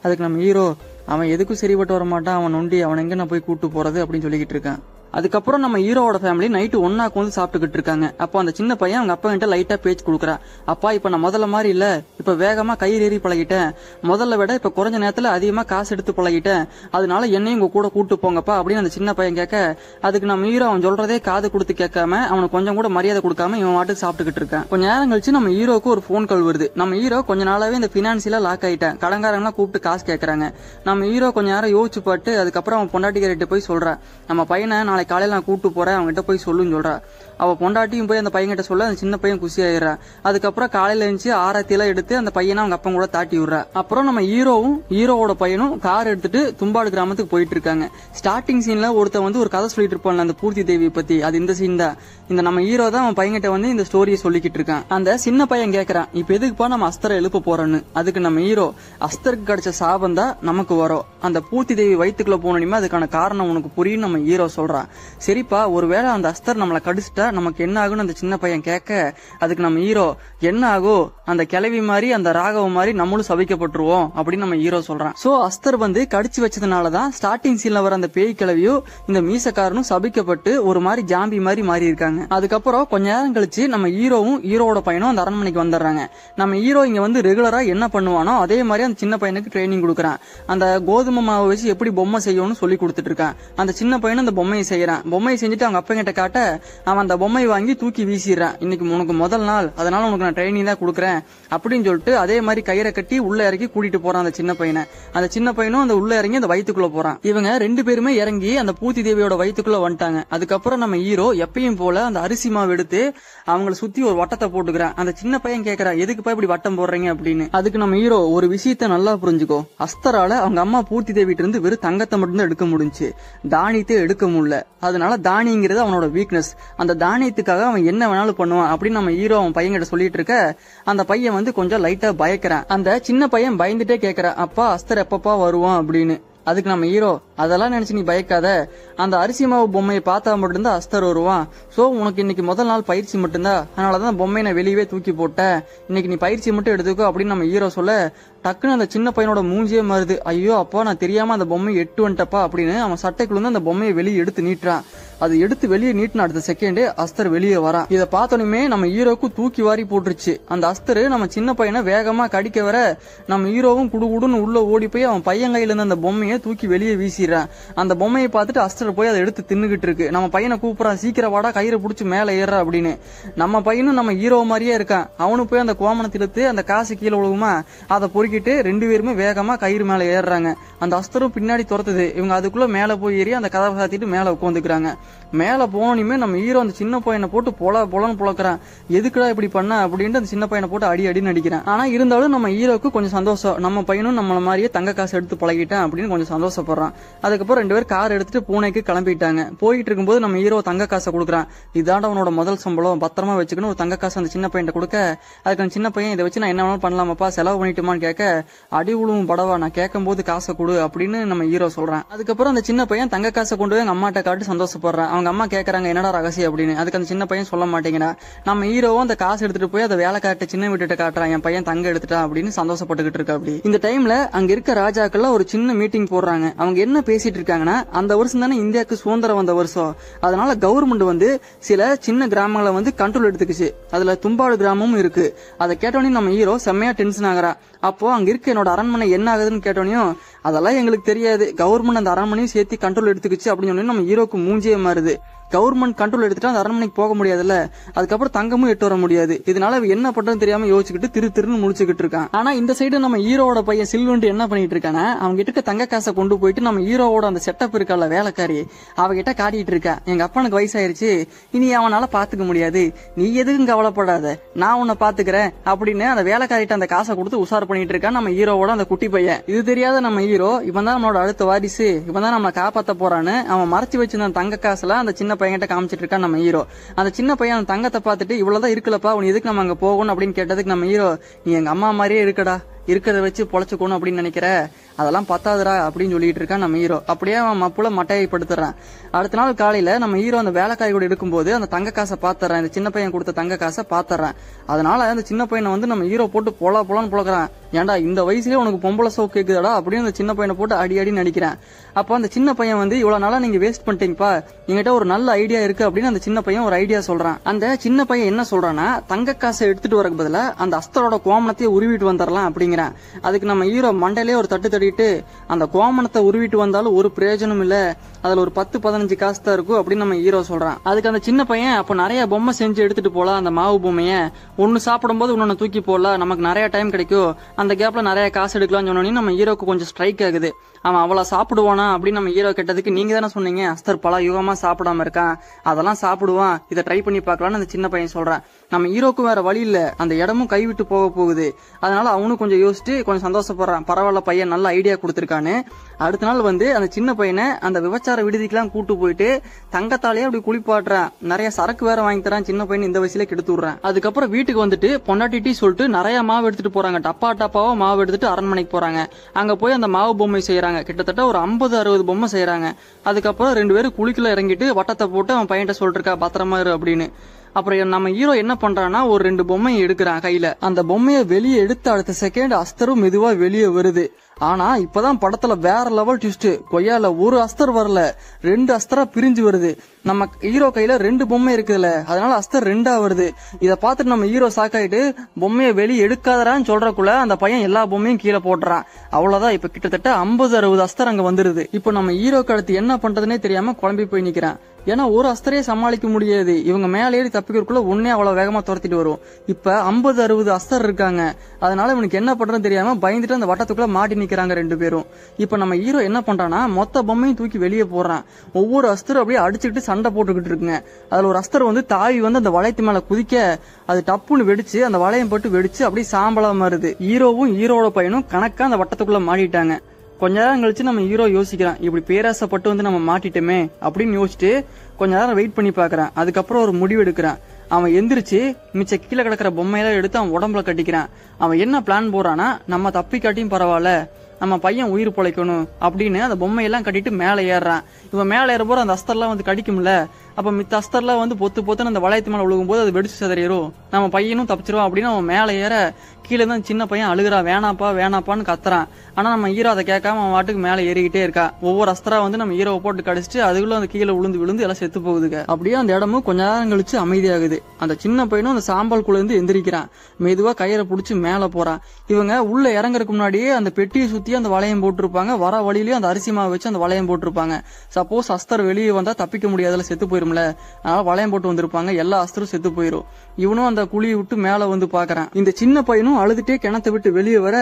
அதுக்கு நம்ம ஹீரோ அவன் எதுக்கும் சரிபட்டு வர மாட்டான் அவன் நொண்டி அவன் எங்க நான் போய் கூப்பிட்டு போறது அப்படின்னு சொல்லிக்கிட்டு இருக்கான். அதுக்கப்புறம் நம்ம ஹீரோவோட ஃபேமிலி நைட்டு ஒன்னா வந்து சாப்பிட்டுக்கிட்டு இருக்காங்க. அப்போ அந்த சின்ன பையன் அவங்க அப்பா கிட்ட லைட்டா பேச்சு கொடுக்குறா. அப்பா இப்ப நான் முதல்ல மாதிரி இல்ல. இப்ப வேகமா கயிறு ஏறி பழகிட்டேன். முதல்ல விட இப்ப குறைஞ்ச நேரத்துல அதிகமா காசு எடுத்து பழகிட்டேன். அதனால என்னையும் உங்க கூட கூட்டு போங்கப்பா அப்படின்னு அந்த சின்ன பையன் கேட்க அதுக்கு நம்ம ஹீரோ அவன் சொல்றதே காது கொடுத்து கேட்காம அவனுக்கு கொஞ்சம் கூட மரியாதை கொடுக்காம இவன் வாட்டுக்கு சாப்பிட்டுக்கிட்டு இருக்கான். கொஞ்ச நேரம் கழிச்சு நம்ம ஹீரோக்கு ஒரு ஃபோன் கால் வருது. நம்ம ஹீரோ கொஞ்ச நாளாவே இந்த பினான்சியலா லாக் ஆயிட்டேன். கடங்காரங்களாம் கூப்பிட்டு காசு கேட்கறாங்க. நம்ம ஹீரோ கொஞ்ச நேரம் யோசிச்சு பாட்டு அதுக்கப்புறம் அவன் பொண்டாட்டிக்காரிட்ட போய் சொல்றான் நம்ம பையனை நான் நாளைக்கு காலையில நான் கூப்பிட்டு போறேன். அவன்கிட்ட போய் சொல்லுன்னு சொல்றா. அவ பொண்டாட்டியும் போய் அந்த பையன்கிட்ட சொல்ல அந்த சின்ன பையன் குசி ஆயிடுறா அதுக்கப்புறம் காலையில இருந்துச்சு ஆராத்தி எல்லாம் எடுத்து அந்த பையனை அவங்க அப்பன் கூட தாட்டி விடுறா. அப்புறம் நம்ம ஹீரோவும் ஹீரோவோட பையனும் கார் எடுத்துட்டு தும்பாடு கிராமத்துக்கு போயிட்டு இருக்காங்க. ஸ்டார்டிங் சீன்ல ஒருத்தன் வந்து ஒரு கதை சொல்லிட்டு இருப்பான்ல அந்த பூர்த்தி தேவியை பத்தி. அது இந்த சீன் தான். இந்த நம்ம ஹீரோ தான் அவன் பையன்கிட்ட வந்து இந்த ஸ்டோரியை சொல்லிக்கிட்டு இருக்கான். அந்த சின்ன பையன் கேக்குறான் இப்ப எதுக்குப்பா நம்ம அஸ்தரை எழுப்ப போறோன்னு? அதுக்கு நம்ம ஹீரோ அஸ்தருக்கு கிடைச்ச சாபம் தான் நமக்கு வரும். அந்த பூர்த்தி தேவி வயிற்றுக்குள்ள போனோமே அதுக்கான காரணம் உனக்கு புரியும் நம்ம ஹீரோ சொல்றான். சரிப்பா ஒருவேளை அந்த அஸ்தர் நம்மளை கடிச்சிட்டா நமக்கு என்ன ஆகும்னு அந்த சின்ன பையன் கேட்க அதுக்கு நம்ம ஹீரோ என்ன ஆகும் அந்த கிளவி மாதிரி அந்த ராகவ மாதிரி நம்மளும் சபிக்கப்பட்டுருவோம் அப்படின்னு நம்ம ஹீரோ சொல்றான். சோ அஸ்தர் வந்து கடிச்சு வச்சதுனாலதான் ஸ்டார்டிங் சீன்ல வர அந்த பேய் கிளவியும் இந்த மீசக்காரனும் சபிக்கப்பட்டு ஒரு மாதிரி ஜாம்பி மாதிரி மாறி இருக்காங்க அதுக்கப்புறம் கொஞ்ச நேரம் கழிச்சு நம்ம ஹீரோவும் ஹீரோவோட பையனும் அந்த அரண்மனைக்கு வந்துடுறாங்க. நம்ம ஹீரோ இங்க வந்து ரெகுலரா என்ன பண்ணுவானோ அதே மாதிரி அந்த சின்ன பையனுக்கு ட்ரைனிங் கொடுக்குறான். அந்த கோதுமை மாவை வச்சு எப்படி பொம்மை செய்யணும்னு சொல்லி கொடுத்துட்டு இருக்கான். அந்த சின்ன பையனும் அந்த பொம்மையை செய்யறான். பொம்மையை செஞ்சுட்டு அவங்க அப்பங்கிட்ட காட்ட அவன் அந்த பொம்மை வாங்கி தூக்கி வீசிடுறான். இன்னைக்கு உனக்கு முதல் நாள். அதனால உனக்கு நான் ட்ரைனிங் தான் கொடுக்குறேன். அப்படின்னு சொல்லிட்டு அதே மாதிரி கயிறை கட்டி உள்ள இறக்கி கூட்டிட்டு போறான் அந்த சின்ன பையனை. அந்த சின்ன பையனும் அந்த உள்ள இறங்கி அந்த வயிற்றுக்குள்ள போறான். இவங்க ரெண்டு பேருமே இறங்கி அந்த பூத்தி தேவியோட வயிற்றுக்குள்ள வந்துட்டாங்க. அதுக்கப்புறம் நம்ம ஹீரோ எப்பயும் போல அந்த அரிசி மாவு எடுத்து அவங்கள சுத்தி ஒரு வட்டத்தை போட்டுக்கிறான். அந்த சின்ன பையன் கேக்குறான் எதுக்குப்பா இப்படி வட்டம் போடுறீங்க? அப்படின்னு. அதுக்கு நம்ம ஹீரோ ஒரு விஷயத்த நல்லா புரிஞ்சுக்கோ. அஸ்தரால அவங்க அம்மா பூர்த்தி தேவிட்டு இருந்து வெறும் தங்கத்தை மட்டும்தான் எடுக்க முடிஞ்சுச்சு. தானியத்தை எடுக்க முடியல. அதனால தானியங்கிறது அவனோட வீக்னஸ் அந்த தானியத்துக்காக அவன் என்ன வேணாலும் பண்ணுவான் அப்படின்னு நம்ம ஹீரோ அவன் பையன்கிட்ட சொல்லிட்டு இருக்க அந்த பையன் வந்து கொஞ்சம் லைட்டா பயக்கிறான். அந்த சின்ன பையன் பயந்துட்டே கேக்குறான் அப்பா அஸ்தர் எப்பப்பா வருவான்? அப்படின்னு. அதுக்கு நம்ம ஹீரோ அதெல்லாம் நினைச்சு நீ பயக்காத. அந்த அரிசி மாவு பொம்மையை பார்த்தா மட்டும்தான் அஸ்தர் வருவான். சோ உனக்கு இன்னைக்கு முதல் நாள் பயிற்சி மட்டும்தான். அதனாலதான் பொம்மையை நான் வெளியவே தூக்கி போட்டேன். இன்னைக்கு நீ பயிற்சி மட்டும் எடுத்துக்கோ அப்படின்னு நம்ம ஹீரோ சொல்ல டக்குன்னு அந்த சின்ன பையனோட மூஞ்சியே மாறுது. ஐயோ அப்பா நான் தெரியாம அந்த பொம்மையை எட்டு வந்துட்டப்பா அப்படின்னு அவன் சட்டைக்குள்ள அந்த பொம்மையை வெளியே எடுத்து நீட்டுறான். அது எடுத்து வெளியே நீட்டின அடுத்த செகண்டே அஸ்தர் வெளியே வரான். இதை பார்த்தோன்னே நம்ம ஹீரோக்கு தூக்கி வாரி போட்டுருச்சு. அந்த அஸ்தர் நம்ம சின்ன பையனை வேகமா கடிக்க வர நம்ம ஹீரோவும் குடுகுடுன்னு உள்ள ஓடி போய் அவன் பையன் கையில இருந்த அந்த பொம்மையை தூக்கி வெளியே வீசிடுறான். அந்த பொம்மையை பார்த்துட்டு அஸ்தர் போய் அதை எடுத்து தின்னுகிட்டு இருக்கு. நம்ம பையனை கூப்பிடுறான் சீக்கிரம் வாடா கயிறை பிடிச்சி மேலே ஏறா அப்படின்னு. நம்ம பையனும் நம்ம ஹீரோ மாதிரியே இருக்கான். அவனு போய் அந்த கோமணத்திலிருந்து அந்த காசு கீழே விழுகுமா? அதை பொறுக்கி தூக்கிட்டு ரெண்டு பேருமே வேகமா கயிறு மேல ஏறுறாங்க. அந்த அஸ்தரும் பின்னாடி துரத்துது. இவங்க அதுக்குள்ள மேல போய் ஏறி அந்த கதவை சாத்திட்டு மேல உட்காந்துக்கிறாங்க மேல போனோனையுமே நம்ம ஹீரோ அந்த சின்ன பையனை போட்டு பொல பொலன்னு புழக்கிறான் எதுக்குடா இப்படி பண்ண? அப்படின்ட்டு அந்த சின்ன பையனை போட்டு அடி அடின்னு அடிக்கிறான். ஆனா இருந்தாலும் நம்ம ஹீரோக்கு கொஞ்சம் சந்தோஷம். நம்ம பையனும் நம்மள மாதிரியே தங்க காசு எடுத்து பழகிட்டான் அப்படின்னு கொஞ்சம் சந்தோஷப்படுறான். அதுக்கப்புறம் ரெண்டு பேரும் கார் எடுத்துட்டு பூனைக்கு கிளம்பிட்டாங்க. போயிட்டு இருக்கும்போது நம்ம ஹீரோ தங்க காசை கொடுக்குறான். இதாண்ட அவனோட முதல் சம்பளம். பத்திரமா வச்சுக்கணும். ஒரு தங்க காசு அந்த சின்ன பையன் கொடுக்க. அதுக்கு அந்த சின்ன பையன் இதை வச்சு நான் என்ன வேணாலும் பண்ணலாமாப்பா? செலவு பண்ணிட்டுமான்னு கேட்க அடி உழுவும் படவா நான் கேட்கும் போது காசை கொடு அப்படின்னு நம்ம ஹீரோ சொல்றான். அதுக்கப்புறம் அந்த சின்ன பையன் தங்க காசை கொண்டு போய் எங்க அம்மாட்ட காட்டு சந்தோஷப்படுறான். அவங்க அம்மா கேட்கறாங்க என்னடா ரகசியம்? அப்படின்னு. அதுக்கு அந்த சின்ன பையன் சொல்ல மாட்டேங்கிறா. நம்ம ஹீரோவும் அந்த காசு எடுத்துட்டு போய் அதை வேலை காட்ட சின்ன வீட்டுட்ட காட்டுறான். என் பையன் தங்க எடுத்துட்டான் அப்படின்னு சந்தோஷப்பட்டுக்கிட்டு இருக்கா அப்படி. இந்த டைம்ல அங்க இருக்க ராஜாக்கள்லாம் ஒரு சின்ன மீட்டிங் போடுறாங்க. அவங்க என்ன பேசிட்டு இருக்காங்கன்னா அந்த வருஷம் தானே இந்தியாவுக்கு சுதந்திரம் வந்த வருஷம். அதனால கவர்மெண்ட் வந்து சில சின்ன கிராமங்களை வந்து கண்ட்ரோல் எடுத்துக்கிச்சு. அதுல தும்பாடு கிராமமும் இருக்கு. அதை கேட்டோன்னே நம்ம ஹீரோ செம்மையா டென்ஷன் ஆகிறா. அப்போ அங்க இருக்க. என்னோட அரண்மனை என்ன ஆகுதுன்னு கேட்டோனையும் அதெல்லாம் எங்களுக்கு தெரியாது. கவர்மெண்ட் அந்த அரண்மனையும் சேர்த்து கண்ட்ரோல் எடுத்துக்கிச்சு அப்படின்னு சொன்னோன்னே நம்ம ஹீரோக்கு மூஞ்சியே மாறுது. கவர்மெண்ட் கண்ட்ரோல் எடுத்துட்டு அந்த அரண்மனைக்கு போக முடியாதுல்ல? அதுக்கப்புறம் தங்கமும் எட்டு வர முடியாது. இதனால இவன் என்ன பண்றது தெரியாம யோசிச்சுக்கிட்டு திரு திருன்னு முடிச்சுக்கிட்டு இருக்கான். ஆனா இந்த சைடு நம்ம ஹீரோவோட பையன் சில்வன்ட்டு என்ன பண்ணிட்டு இருக்கானா அவங்க கிட்ட தங்க காசை கொண்டு போயிட்டு நம்ம ஹீரோவோட அந்த செட்டப் இருக்கல வேலைக்காரி அவகிட்ட காட்டிட்டு இருக்கா. எங்க அப்பனுக்கு வயசாயிருச்சு. இனி அவனால பாத்துக்க முடியாது. நீ எதுக்கும் கவலைப்படாத. நான் உன்னை பாத்துக்கிறேன் அப்படின்னு அந்த வேலைக்காரிட்ட அந்த காசை கொடுத்து உஷார் பண்ணிட்டு இருக்கான் நம்ம ஹீரோவோட அந்த குட்டி பையன். இது தெரியாத நம்ம ஹீரோ இவன் தான் நம்மளோட அடுத்த வாரிசு. இவன் தான் நம்மளை காப்பாற்ற போறான்னு அவன் மறைச்சு வச்சிருந்த தங்க காசுல அந்த சின்ன பையன்கிட்ட காமிச்சிட்டு இருக்கான் நம்ம ஹீரோ. அந்த சின்ன பையன் அந்த தங்கத்தை பார்த்துட்டு இவ்வளவுதான் இருக்குல்லப்பா உன் எதுக்கு நம்ம அங்க போகணும்? அப்படின்னு கேட்டதுக்கு நம்ம ஹீரோ நீ எங்க அம்மா மாதிரியே இருக்கடா. இருக்கிறத வச்சு பொழைச்சிக்கணும் அப்படின்னு நினைக்கிற? அதெல்லாம் பத்தாதுடா அப்படின்னு சொல்லிட்டு இருக்கான் நம்ம ஹீரோ. அப்படியே அவன் மப்புல மட்டையப்படுத்துறான். அடுத்த நாள் காலையில நம்ம ஹீரோ அந்த வேலைக்காய் கூட எடுக்கும்போது அந்த தங்க காசை பாத்துறான். இந்த சின்ன பையன் கொடுத்த தங்க காசை பாத்துறான். அதனால அந்த சின்ன பையனை வந்து நம்ம ஹீரோ போட்டு பொல பொலன்னு புழக்கிறான். ஏன்டா இந்த வயசுலயே உனக்கு பொம்பளை சோக்கு கேக்குதாடா அப்படின்னு அந்த சின்ன பையனை போட்டு அடி அடி நினைக்கிறேன். அப்போ அந்த சின்ன பையன் வந்து இவ்வளவு நாளா நீங்க வேஸ்ட் பண்ணிட்டீங்கப்பா. எங்கிட்ட ஒரு நல்ல ஐடியா இருக்கு அப்படின்னு அந்த சின்ன பையன் ஒரு ஐடியா சொல்றான். அந்த சின்ன பையன் என்ன சொல்றான்னா தங்க காசை எடுத்துட்டு வரக்கு பதிலா அந்த அஸ்தரோட கோமணத்தையே உருவிட்டு வந்துடலாம் அப்படிங்கிறான் அதுக்கு நம்ம ஹீரோ மண்டையிலே ஒரு தட்டு தட்டிட்டு அந்த கோமணத்தை உருவிட்டு வந்தாலும் ஒரு பிரயோஜனம் இல்லை. அதில் ஒரு பத்து பதினஞ்சு காசு தான் இருக்கும் அப்படின்னு நம்ம ஹீரோ சொல்றான். அதுக்கு அந்த சின்ன பையன் அப்போ நிறைய பொம்மை செஞ்சு எடுத்துட்டு போகலாம் அந்த மாவு பொம்மையை. ஒன்னு சாப்பிடும்போது இன்னொன்னு தூக்கி போடலாம். நமக்கு நிறைய டைம் கிடைக்கும். அந்த கேப்பில் நிறைய காசு எடுக்கலாம்னு சொன்னோன்னே நம்ம ஹீரோக்கு கொஞ்சம் ஸ்ட்ரைக் ஆகுது. அவன் அவ்வளோ சாப்பிடுவானா அப்படின்னு நம்ம ஹீரோ கேட்டதுக்கு நீங்க தானே சொன்னீங்க? அஸ்தர் பல யுகமாக சாப்பிடாம இருக்கான். அதெல்லாம் சாப்பிடுவான். இதை ட்ரை பண்ணி பார்க்கலாம்னு அந்த சின்ன பையன் சொல்கிறான் நம்ம ஹீரோக்கும் வேற வழி இல்ல. அந்த இடமும் கைவிட்டு போக போகுது. அதனால அவனும் கொஞ்சம் யோசிச்சு கொஞ்சம் சந்தோஷப்படுறான். பரவாயில்ல பையன் நல்ல ஐடியா கொடுத்துருக்கான்னு. அடுத்த நாள் வந்து அந்த சின்ன பையனை அந்த விபச்சார விடுதிக்கெல்லாம் கூட்டு போயிட்டு தங்கத்தாலேயே அப்படி குளிப்பாட்டுறான். நிறைய சரக்கு வேற வாங்கி தரான். சின்ன பையன் இந்த வயசுல கெடுத்து விடுறான். அதுக்கப்புறம் வீட்டுக்கு வந்துட்டு பொண்டாட்டி சொல்லிட்டு நிறைய மாவு எடுத்துட்டு போறாங்க. டப்பா டப்பாவா மாவு எடுத்துட்டு அரண்மனைக்கு போறாங்க. அங்க போய் அந்த மாவு பொம்மை செய்யறாங்க கிட்டத்தட்ட ஒரு ஐம்பது அறுபது பொம்மை செய்யறாங்க அதுக்கப்புறம் ரெண்டு பேரும் குளிக்கல இறங்கிட்டு வட்டத்தை போட்டு அவன் பையன்கிட்ட சொல்லிட்டு இருக்கா பத்திரமா இரு அப்படின்னு. அப்புறம் நம்ம ஹீரோ என்ன பண்றான்னா ஒரு ரெண்டு பொம்மையை எடுக்கிறான் கையில. அந்த பொம்மையை வெளியே எடுத்து அடுத்த செகண்ட் அஸ்தரும் மெதுவா வெளியே வருது. ஆனா இப்பதான் படத்துல வேற லெவல் ட்விஸ்ட் கொய்யால ஒரு அஸ்தர் வரல. ரெண்டு அஸ்தரா பிரிஞ்சு வருது. நம்ம ஹீரோ கையில ரெண்டு பொம்மை இருக்குதுல்ல. அதனால அஸ்தர் ரெண்டா வருது. இத பார்த்துட்டு நம்ம ஹீரோ சாக்காயிட்டு பொம்மையை வெளியே எடுக்காதரான்னு சொல்றக்குள்ள அந்த பையன் எல்லா பொம்மையும் கீழே போடுறான் அவ்வளவுதான். இப்ப கிட்டத்தட்ட ஐம்பது அறுபது அஸ்தர் அங்க வந்துருது. இப்போ நம்ம ஹீரோக்கு அடுத்து என்ன பண்றதுன்னே தெரியாம குழம்பி போய் நிக்கிறான். ஏன்னா ஒரு அஸ்தரையே சமாளிக்க முடியாது. இவங்க மேலே ஏறி தப்பிக்கிறதுக்குள்ள ஒன்னே அவ்வளவு வேகமா துரத்திட்டு வரும் இப்ப ஐம்பது அறுபது அஸ்தர் இருக்காங்க. அதனால இவனுக்கு என்ன பண்றதுன்னு தெரியாம பயந்துட்டு அந்த வட்டத்துக்குள்ள மாட்டி நிக்கிறாங்க ரெண்டு பேரும். இப்ப நம்ம ஹீரோ என்ன பண்ணுறான்னா மொத்த பொம்மையும் தூக்கி வெளியே போடுறான். ஒவ்வொரு அஸ்தரும் அப்படியே அடிச்சுக்கிட்டு சண்டை போட்டுக்கிட்டு இருக்குங்க. அதுல ஒரு அஸ்தர் வந்து தாவி வந்து அந்த வளையத்து மேல குதிக்க அது டப்புன்னு வெடிச்சு அந்த வளையம் போட்டு வெடிச்சு அப்படியே சாம்பலா மாறுது. ஹீரோவும் ஹீரோட பையனும் கணக்கா அந்த வட்டத்துக்குள்ள மாட்டிட்டாங்க. கொஞ்ச நேரம் கழிச்சு நம்ம ஹீரோ யோசிக்கிறான் இப்படி பேராசப்பட்டு வந்து நம்ம மாட்டிட்டோமே அப்படின்னு யோசிச்சுட்டு கொஞ்ச நேரம் வெயிட் பண்ணி பாக்குறான் அதுக்கப்புறம் ஒரு முடிவு எடுக்கிறான். அவன் எந்திரிச்சு மிச்ச கீழே கிடக்கிற பொம்மையெல்லாம் எடுத்து அவன் உடம்புல கட்டிக்கிறான். அவன் என்ன பிளான் போறான்னா நம்ம தப்பி காட்டியும் பரவாயில்ல நம்ம பையன் உயிர் பொழைக்கணும் அப்படின்னு அந்த பொம்மையெல்லாம் கட்டிட்டு மேலே ஏறுறான். இவன் மேலே ஏறப்போற அந்த அஸ்தர்லாம் வந்து கடிக்கும்ல அப்போ மித்த அஸ்தர்லாம் வந்து பொத்து பொத்துன்னு அந்த வளையத்து மேலே விழுகும்போது அது வெடிச்சு சிதறிடும் நம்ம பையனும் தப்பிச்சிருவோம் அப்படின்னு அவன் மேலே ஏற கீழே தான் சின்ன பையன் அழுகிறா. வேணாப்பா வேணாப்பான்னு கத்துறான். ஆனால் நம்ம ஹீரோ அதை கேட்காம அவன் வாட்டுக்கு மேலே ஏறிக்கிட்டே இருக்கா. ஒவ்வொரு அஸ்தரா வந்து நம்ம ஹீரோவை போட்டு கடிச்சிட்டு அதுக்குள்ள அந்த கீழே விழுந்து விழுந்து எல்லாம் செத்து போகுதுங்க. அப்படியே அந்த இடமும் கொஞ்ச நேரம் கழிச்சு அமைதியாகுது. அந்த சின்ன பையனும் அந்த சாம்பல் குள்ள இருந்து எந்திரிக்கிறான். மெதுவாக கயிறை பிடிச்சி மேலே போகிறான் இவங்க உள்ள இறங்குறதுக்கு முன்னாடியே அந்த பெட்டியை சுற்றி அந்த வளையம் போட்டிருப்பாங்க. வர வழியிலயும் அந்த அரிசி மாவு வச்சு அந்த வளையம் போட்டிருப்பாங்க. சப்போஸ் அஸ்தர் வெளியே வந்தால் தப்பிக்க முடியாதுல செத்து போயிரும்ல அதனால வளையம் போட்டு வந்திருப்பாங்க. எல்லா அஸ்தரும் செத்து போயிரும். இவனும் அந்த குழியை விட்டு மேல வந்து பாக்குறான் இந்த சின்ன பையனும் அழுதுட்டே கிணத்தை விட்டு வெளியே வர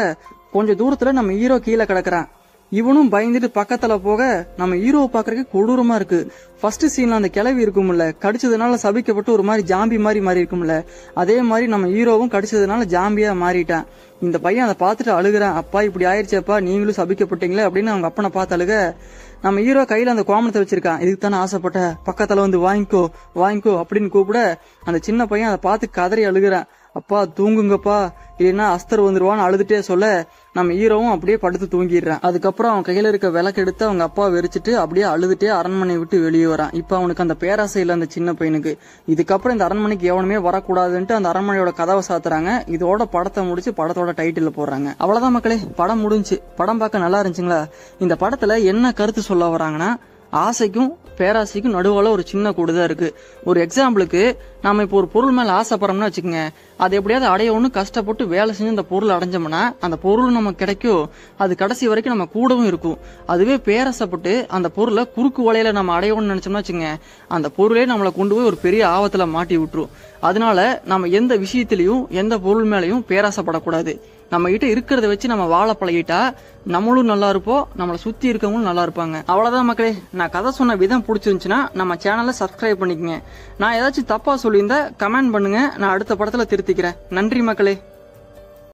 கொஞ்சம் தூரத்துல நம்ம ஹீரோ கீழே கிடக்குறான். இவனும் பயந்துட்டு பக்கத்துல போக நம்ம ஹீரோவை பாக்குறதுக்கு கொடூரமா இருக்கு. ஃபர்ஸ்ட் சீன்ல அந்த கிளவி இருக்கும்ல கடிச்சதுனால சபிக்கப்பட்டு ஒரு மாதிரி ஜாம்பி மாதிரி மாறி இருக்கும்ல. அதே மாதிரி நம்ம ஹீரோவும் கடிச்சதுனால ஜாம்பியா மாறிட்டான். இந்த பையன் அதை பார்த்துட்டு அழுகுறான். அப்பா இப்படி ஆயிடுச்சேப்பா நீங்களும் சபிக்கப்பட்டீங்களே அப்படின்னு அவங்க அப்பனை பார்த்து அழுக. நம்ம ஹீரோ கையில் அந்த கோமணத்தை வச்சிருக்கான். இதுக்கு தானே ஆசைப்பட்ட பக்கத்தில் வந்து வாங்கிக்கோ வாங்கிக்கோ அப்படின்னு கூப்பிட அந்த சின்ன பையன் அதை பார்த்து கதறி அழுகுறான். அப்பா தூங்குங்கப்பா. இல்லைன்னா அஸ்தர் வந்துருவான்னு அழுதுட்டே சொல்ல நம்ம ஹீரோவும் அப்படியே படுத்து தூங்கிடுறான். அதுக்கப்புறம் அவன் கையில இருக்க விளக்கு எடுத்து அவங்க அப்பா வெறிச்சிட்டு அப்படியே அழுதுட்டே அரண்மனை விட்டு வெளியே வரான். இப்ப அவனுக்கு அந்த பேராசை அந்த சின்ன பையனுக்கு. இதுக்கப்புறம் இந்த அரண்மனைக்கு எவனுமே வரக்கூடாதுன்ட்டு அந்த அரண்மனையோட கதவை சாத்துறாங்க. இதோட படத்தை முடிச்சு படத்தோட டைட்டில் போடுறாங்க. அவ்வளவுதான் மக்களே படம் முடிஞ்சு. படம் பார்க்க நல்லா இருந்துச்சுங்களா? இந்த படத்துல என்ன கருத்து சொல்ல வராங்கன்னா ஆசைக்கும் பேராசைக்கும் நடுவால் ஒரு சின்ன கூடு தான் இருக்குது ஒரு எக்ஸாம்பிளுக்கு நம்ம இப்போ ஒரு பொருள் மேலே ஆசைப்படுறோம்னு வச்சுக்கோங்க. அது எப்படியாவது அடையணும்னு கஷ்டப்பட்டு வேலை செஞ்சு அந்த பொருள் அடைஞ்சோம்னா அந்த பொருள் நமக்கு கிடைக்கும். அது கடைசி வரைக்கும் நம்ம கூடவும் இருக்கும். அதுவே பேராசைப்பட்டு அந்த பொருளை குறுக்கு வலையில நம்ம அடையணும்னு நினச்சோம்னா வச்சுங்க அந்த பொருளே நம்மளை கொண்டு போய் ஒரு பெரிய ஆபத்தில் மாட்டி விட்டுரும். அதனால நம்ம எந்த விஷயத்திலையும் எந்த பொருள் மேலேயும் பேராசைப்படக்கூடாது. நம்ம கிட்ட இருக்கிறத வச்சு நம்ம வாழ பழகிட்டா நம்மளும் நல்லா இருப்போம் நம்மளை சுற்றி இருக்கவங்களும் நல்லா இருப்பாங்க. அவ்வளோதான் மக்களே. நான் கதை சொன்ன விதம் பிடிச்சிருந்துச்சுன்னா நம்ம சேனலை சப்ஸ்கிரைப் பண்ணிக்கங்க. நான் ஏதாச்சும் தப்பாக சொல்லியிருந்தா கமெண்ட் பண்ணுங்க. நான் அடுத்த படத்தில் திருத்திக்கிறேன். நன்றி மக்களே.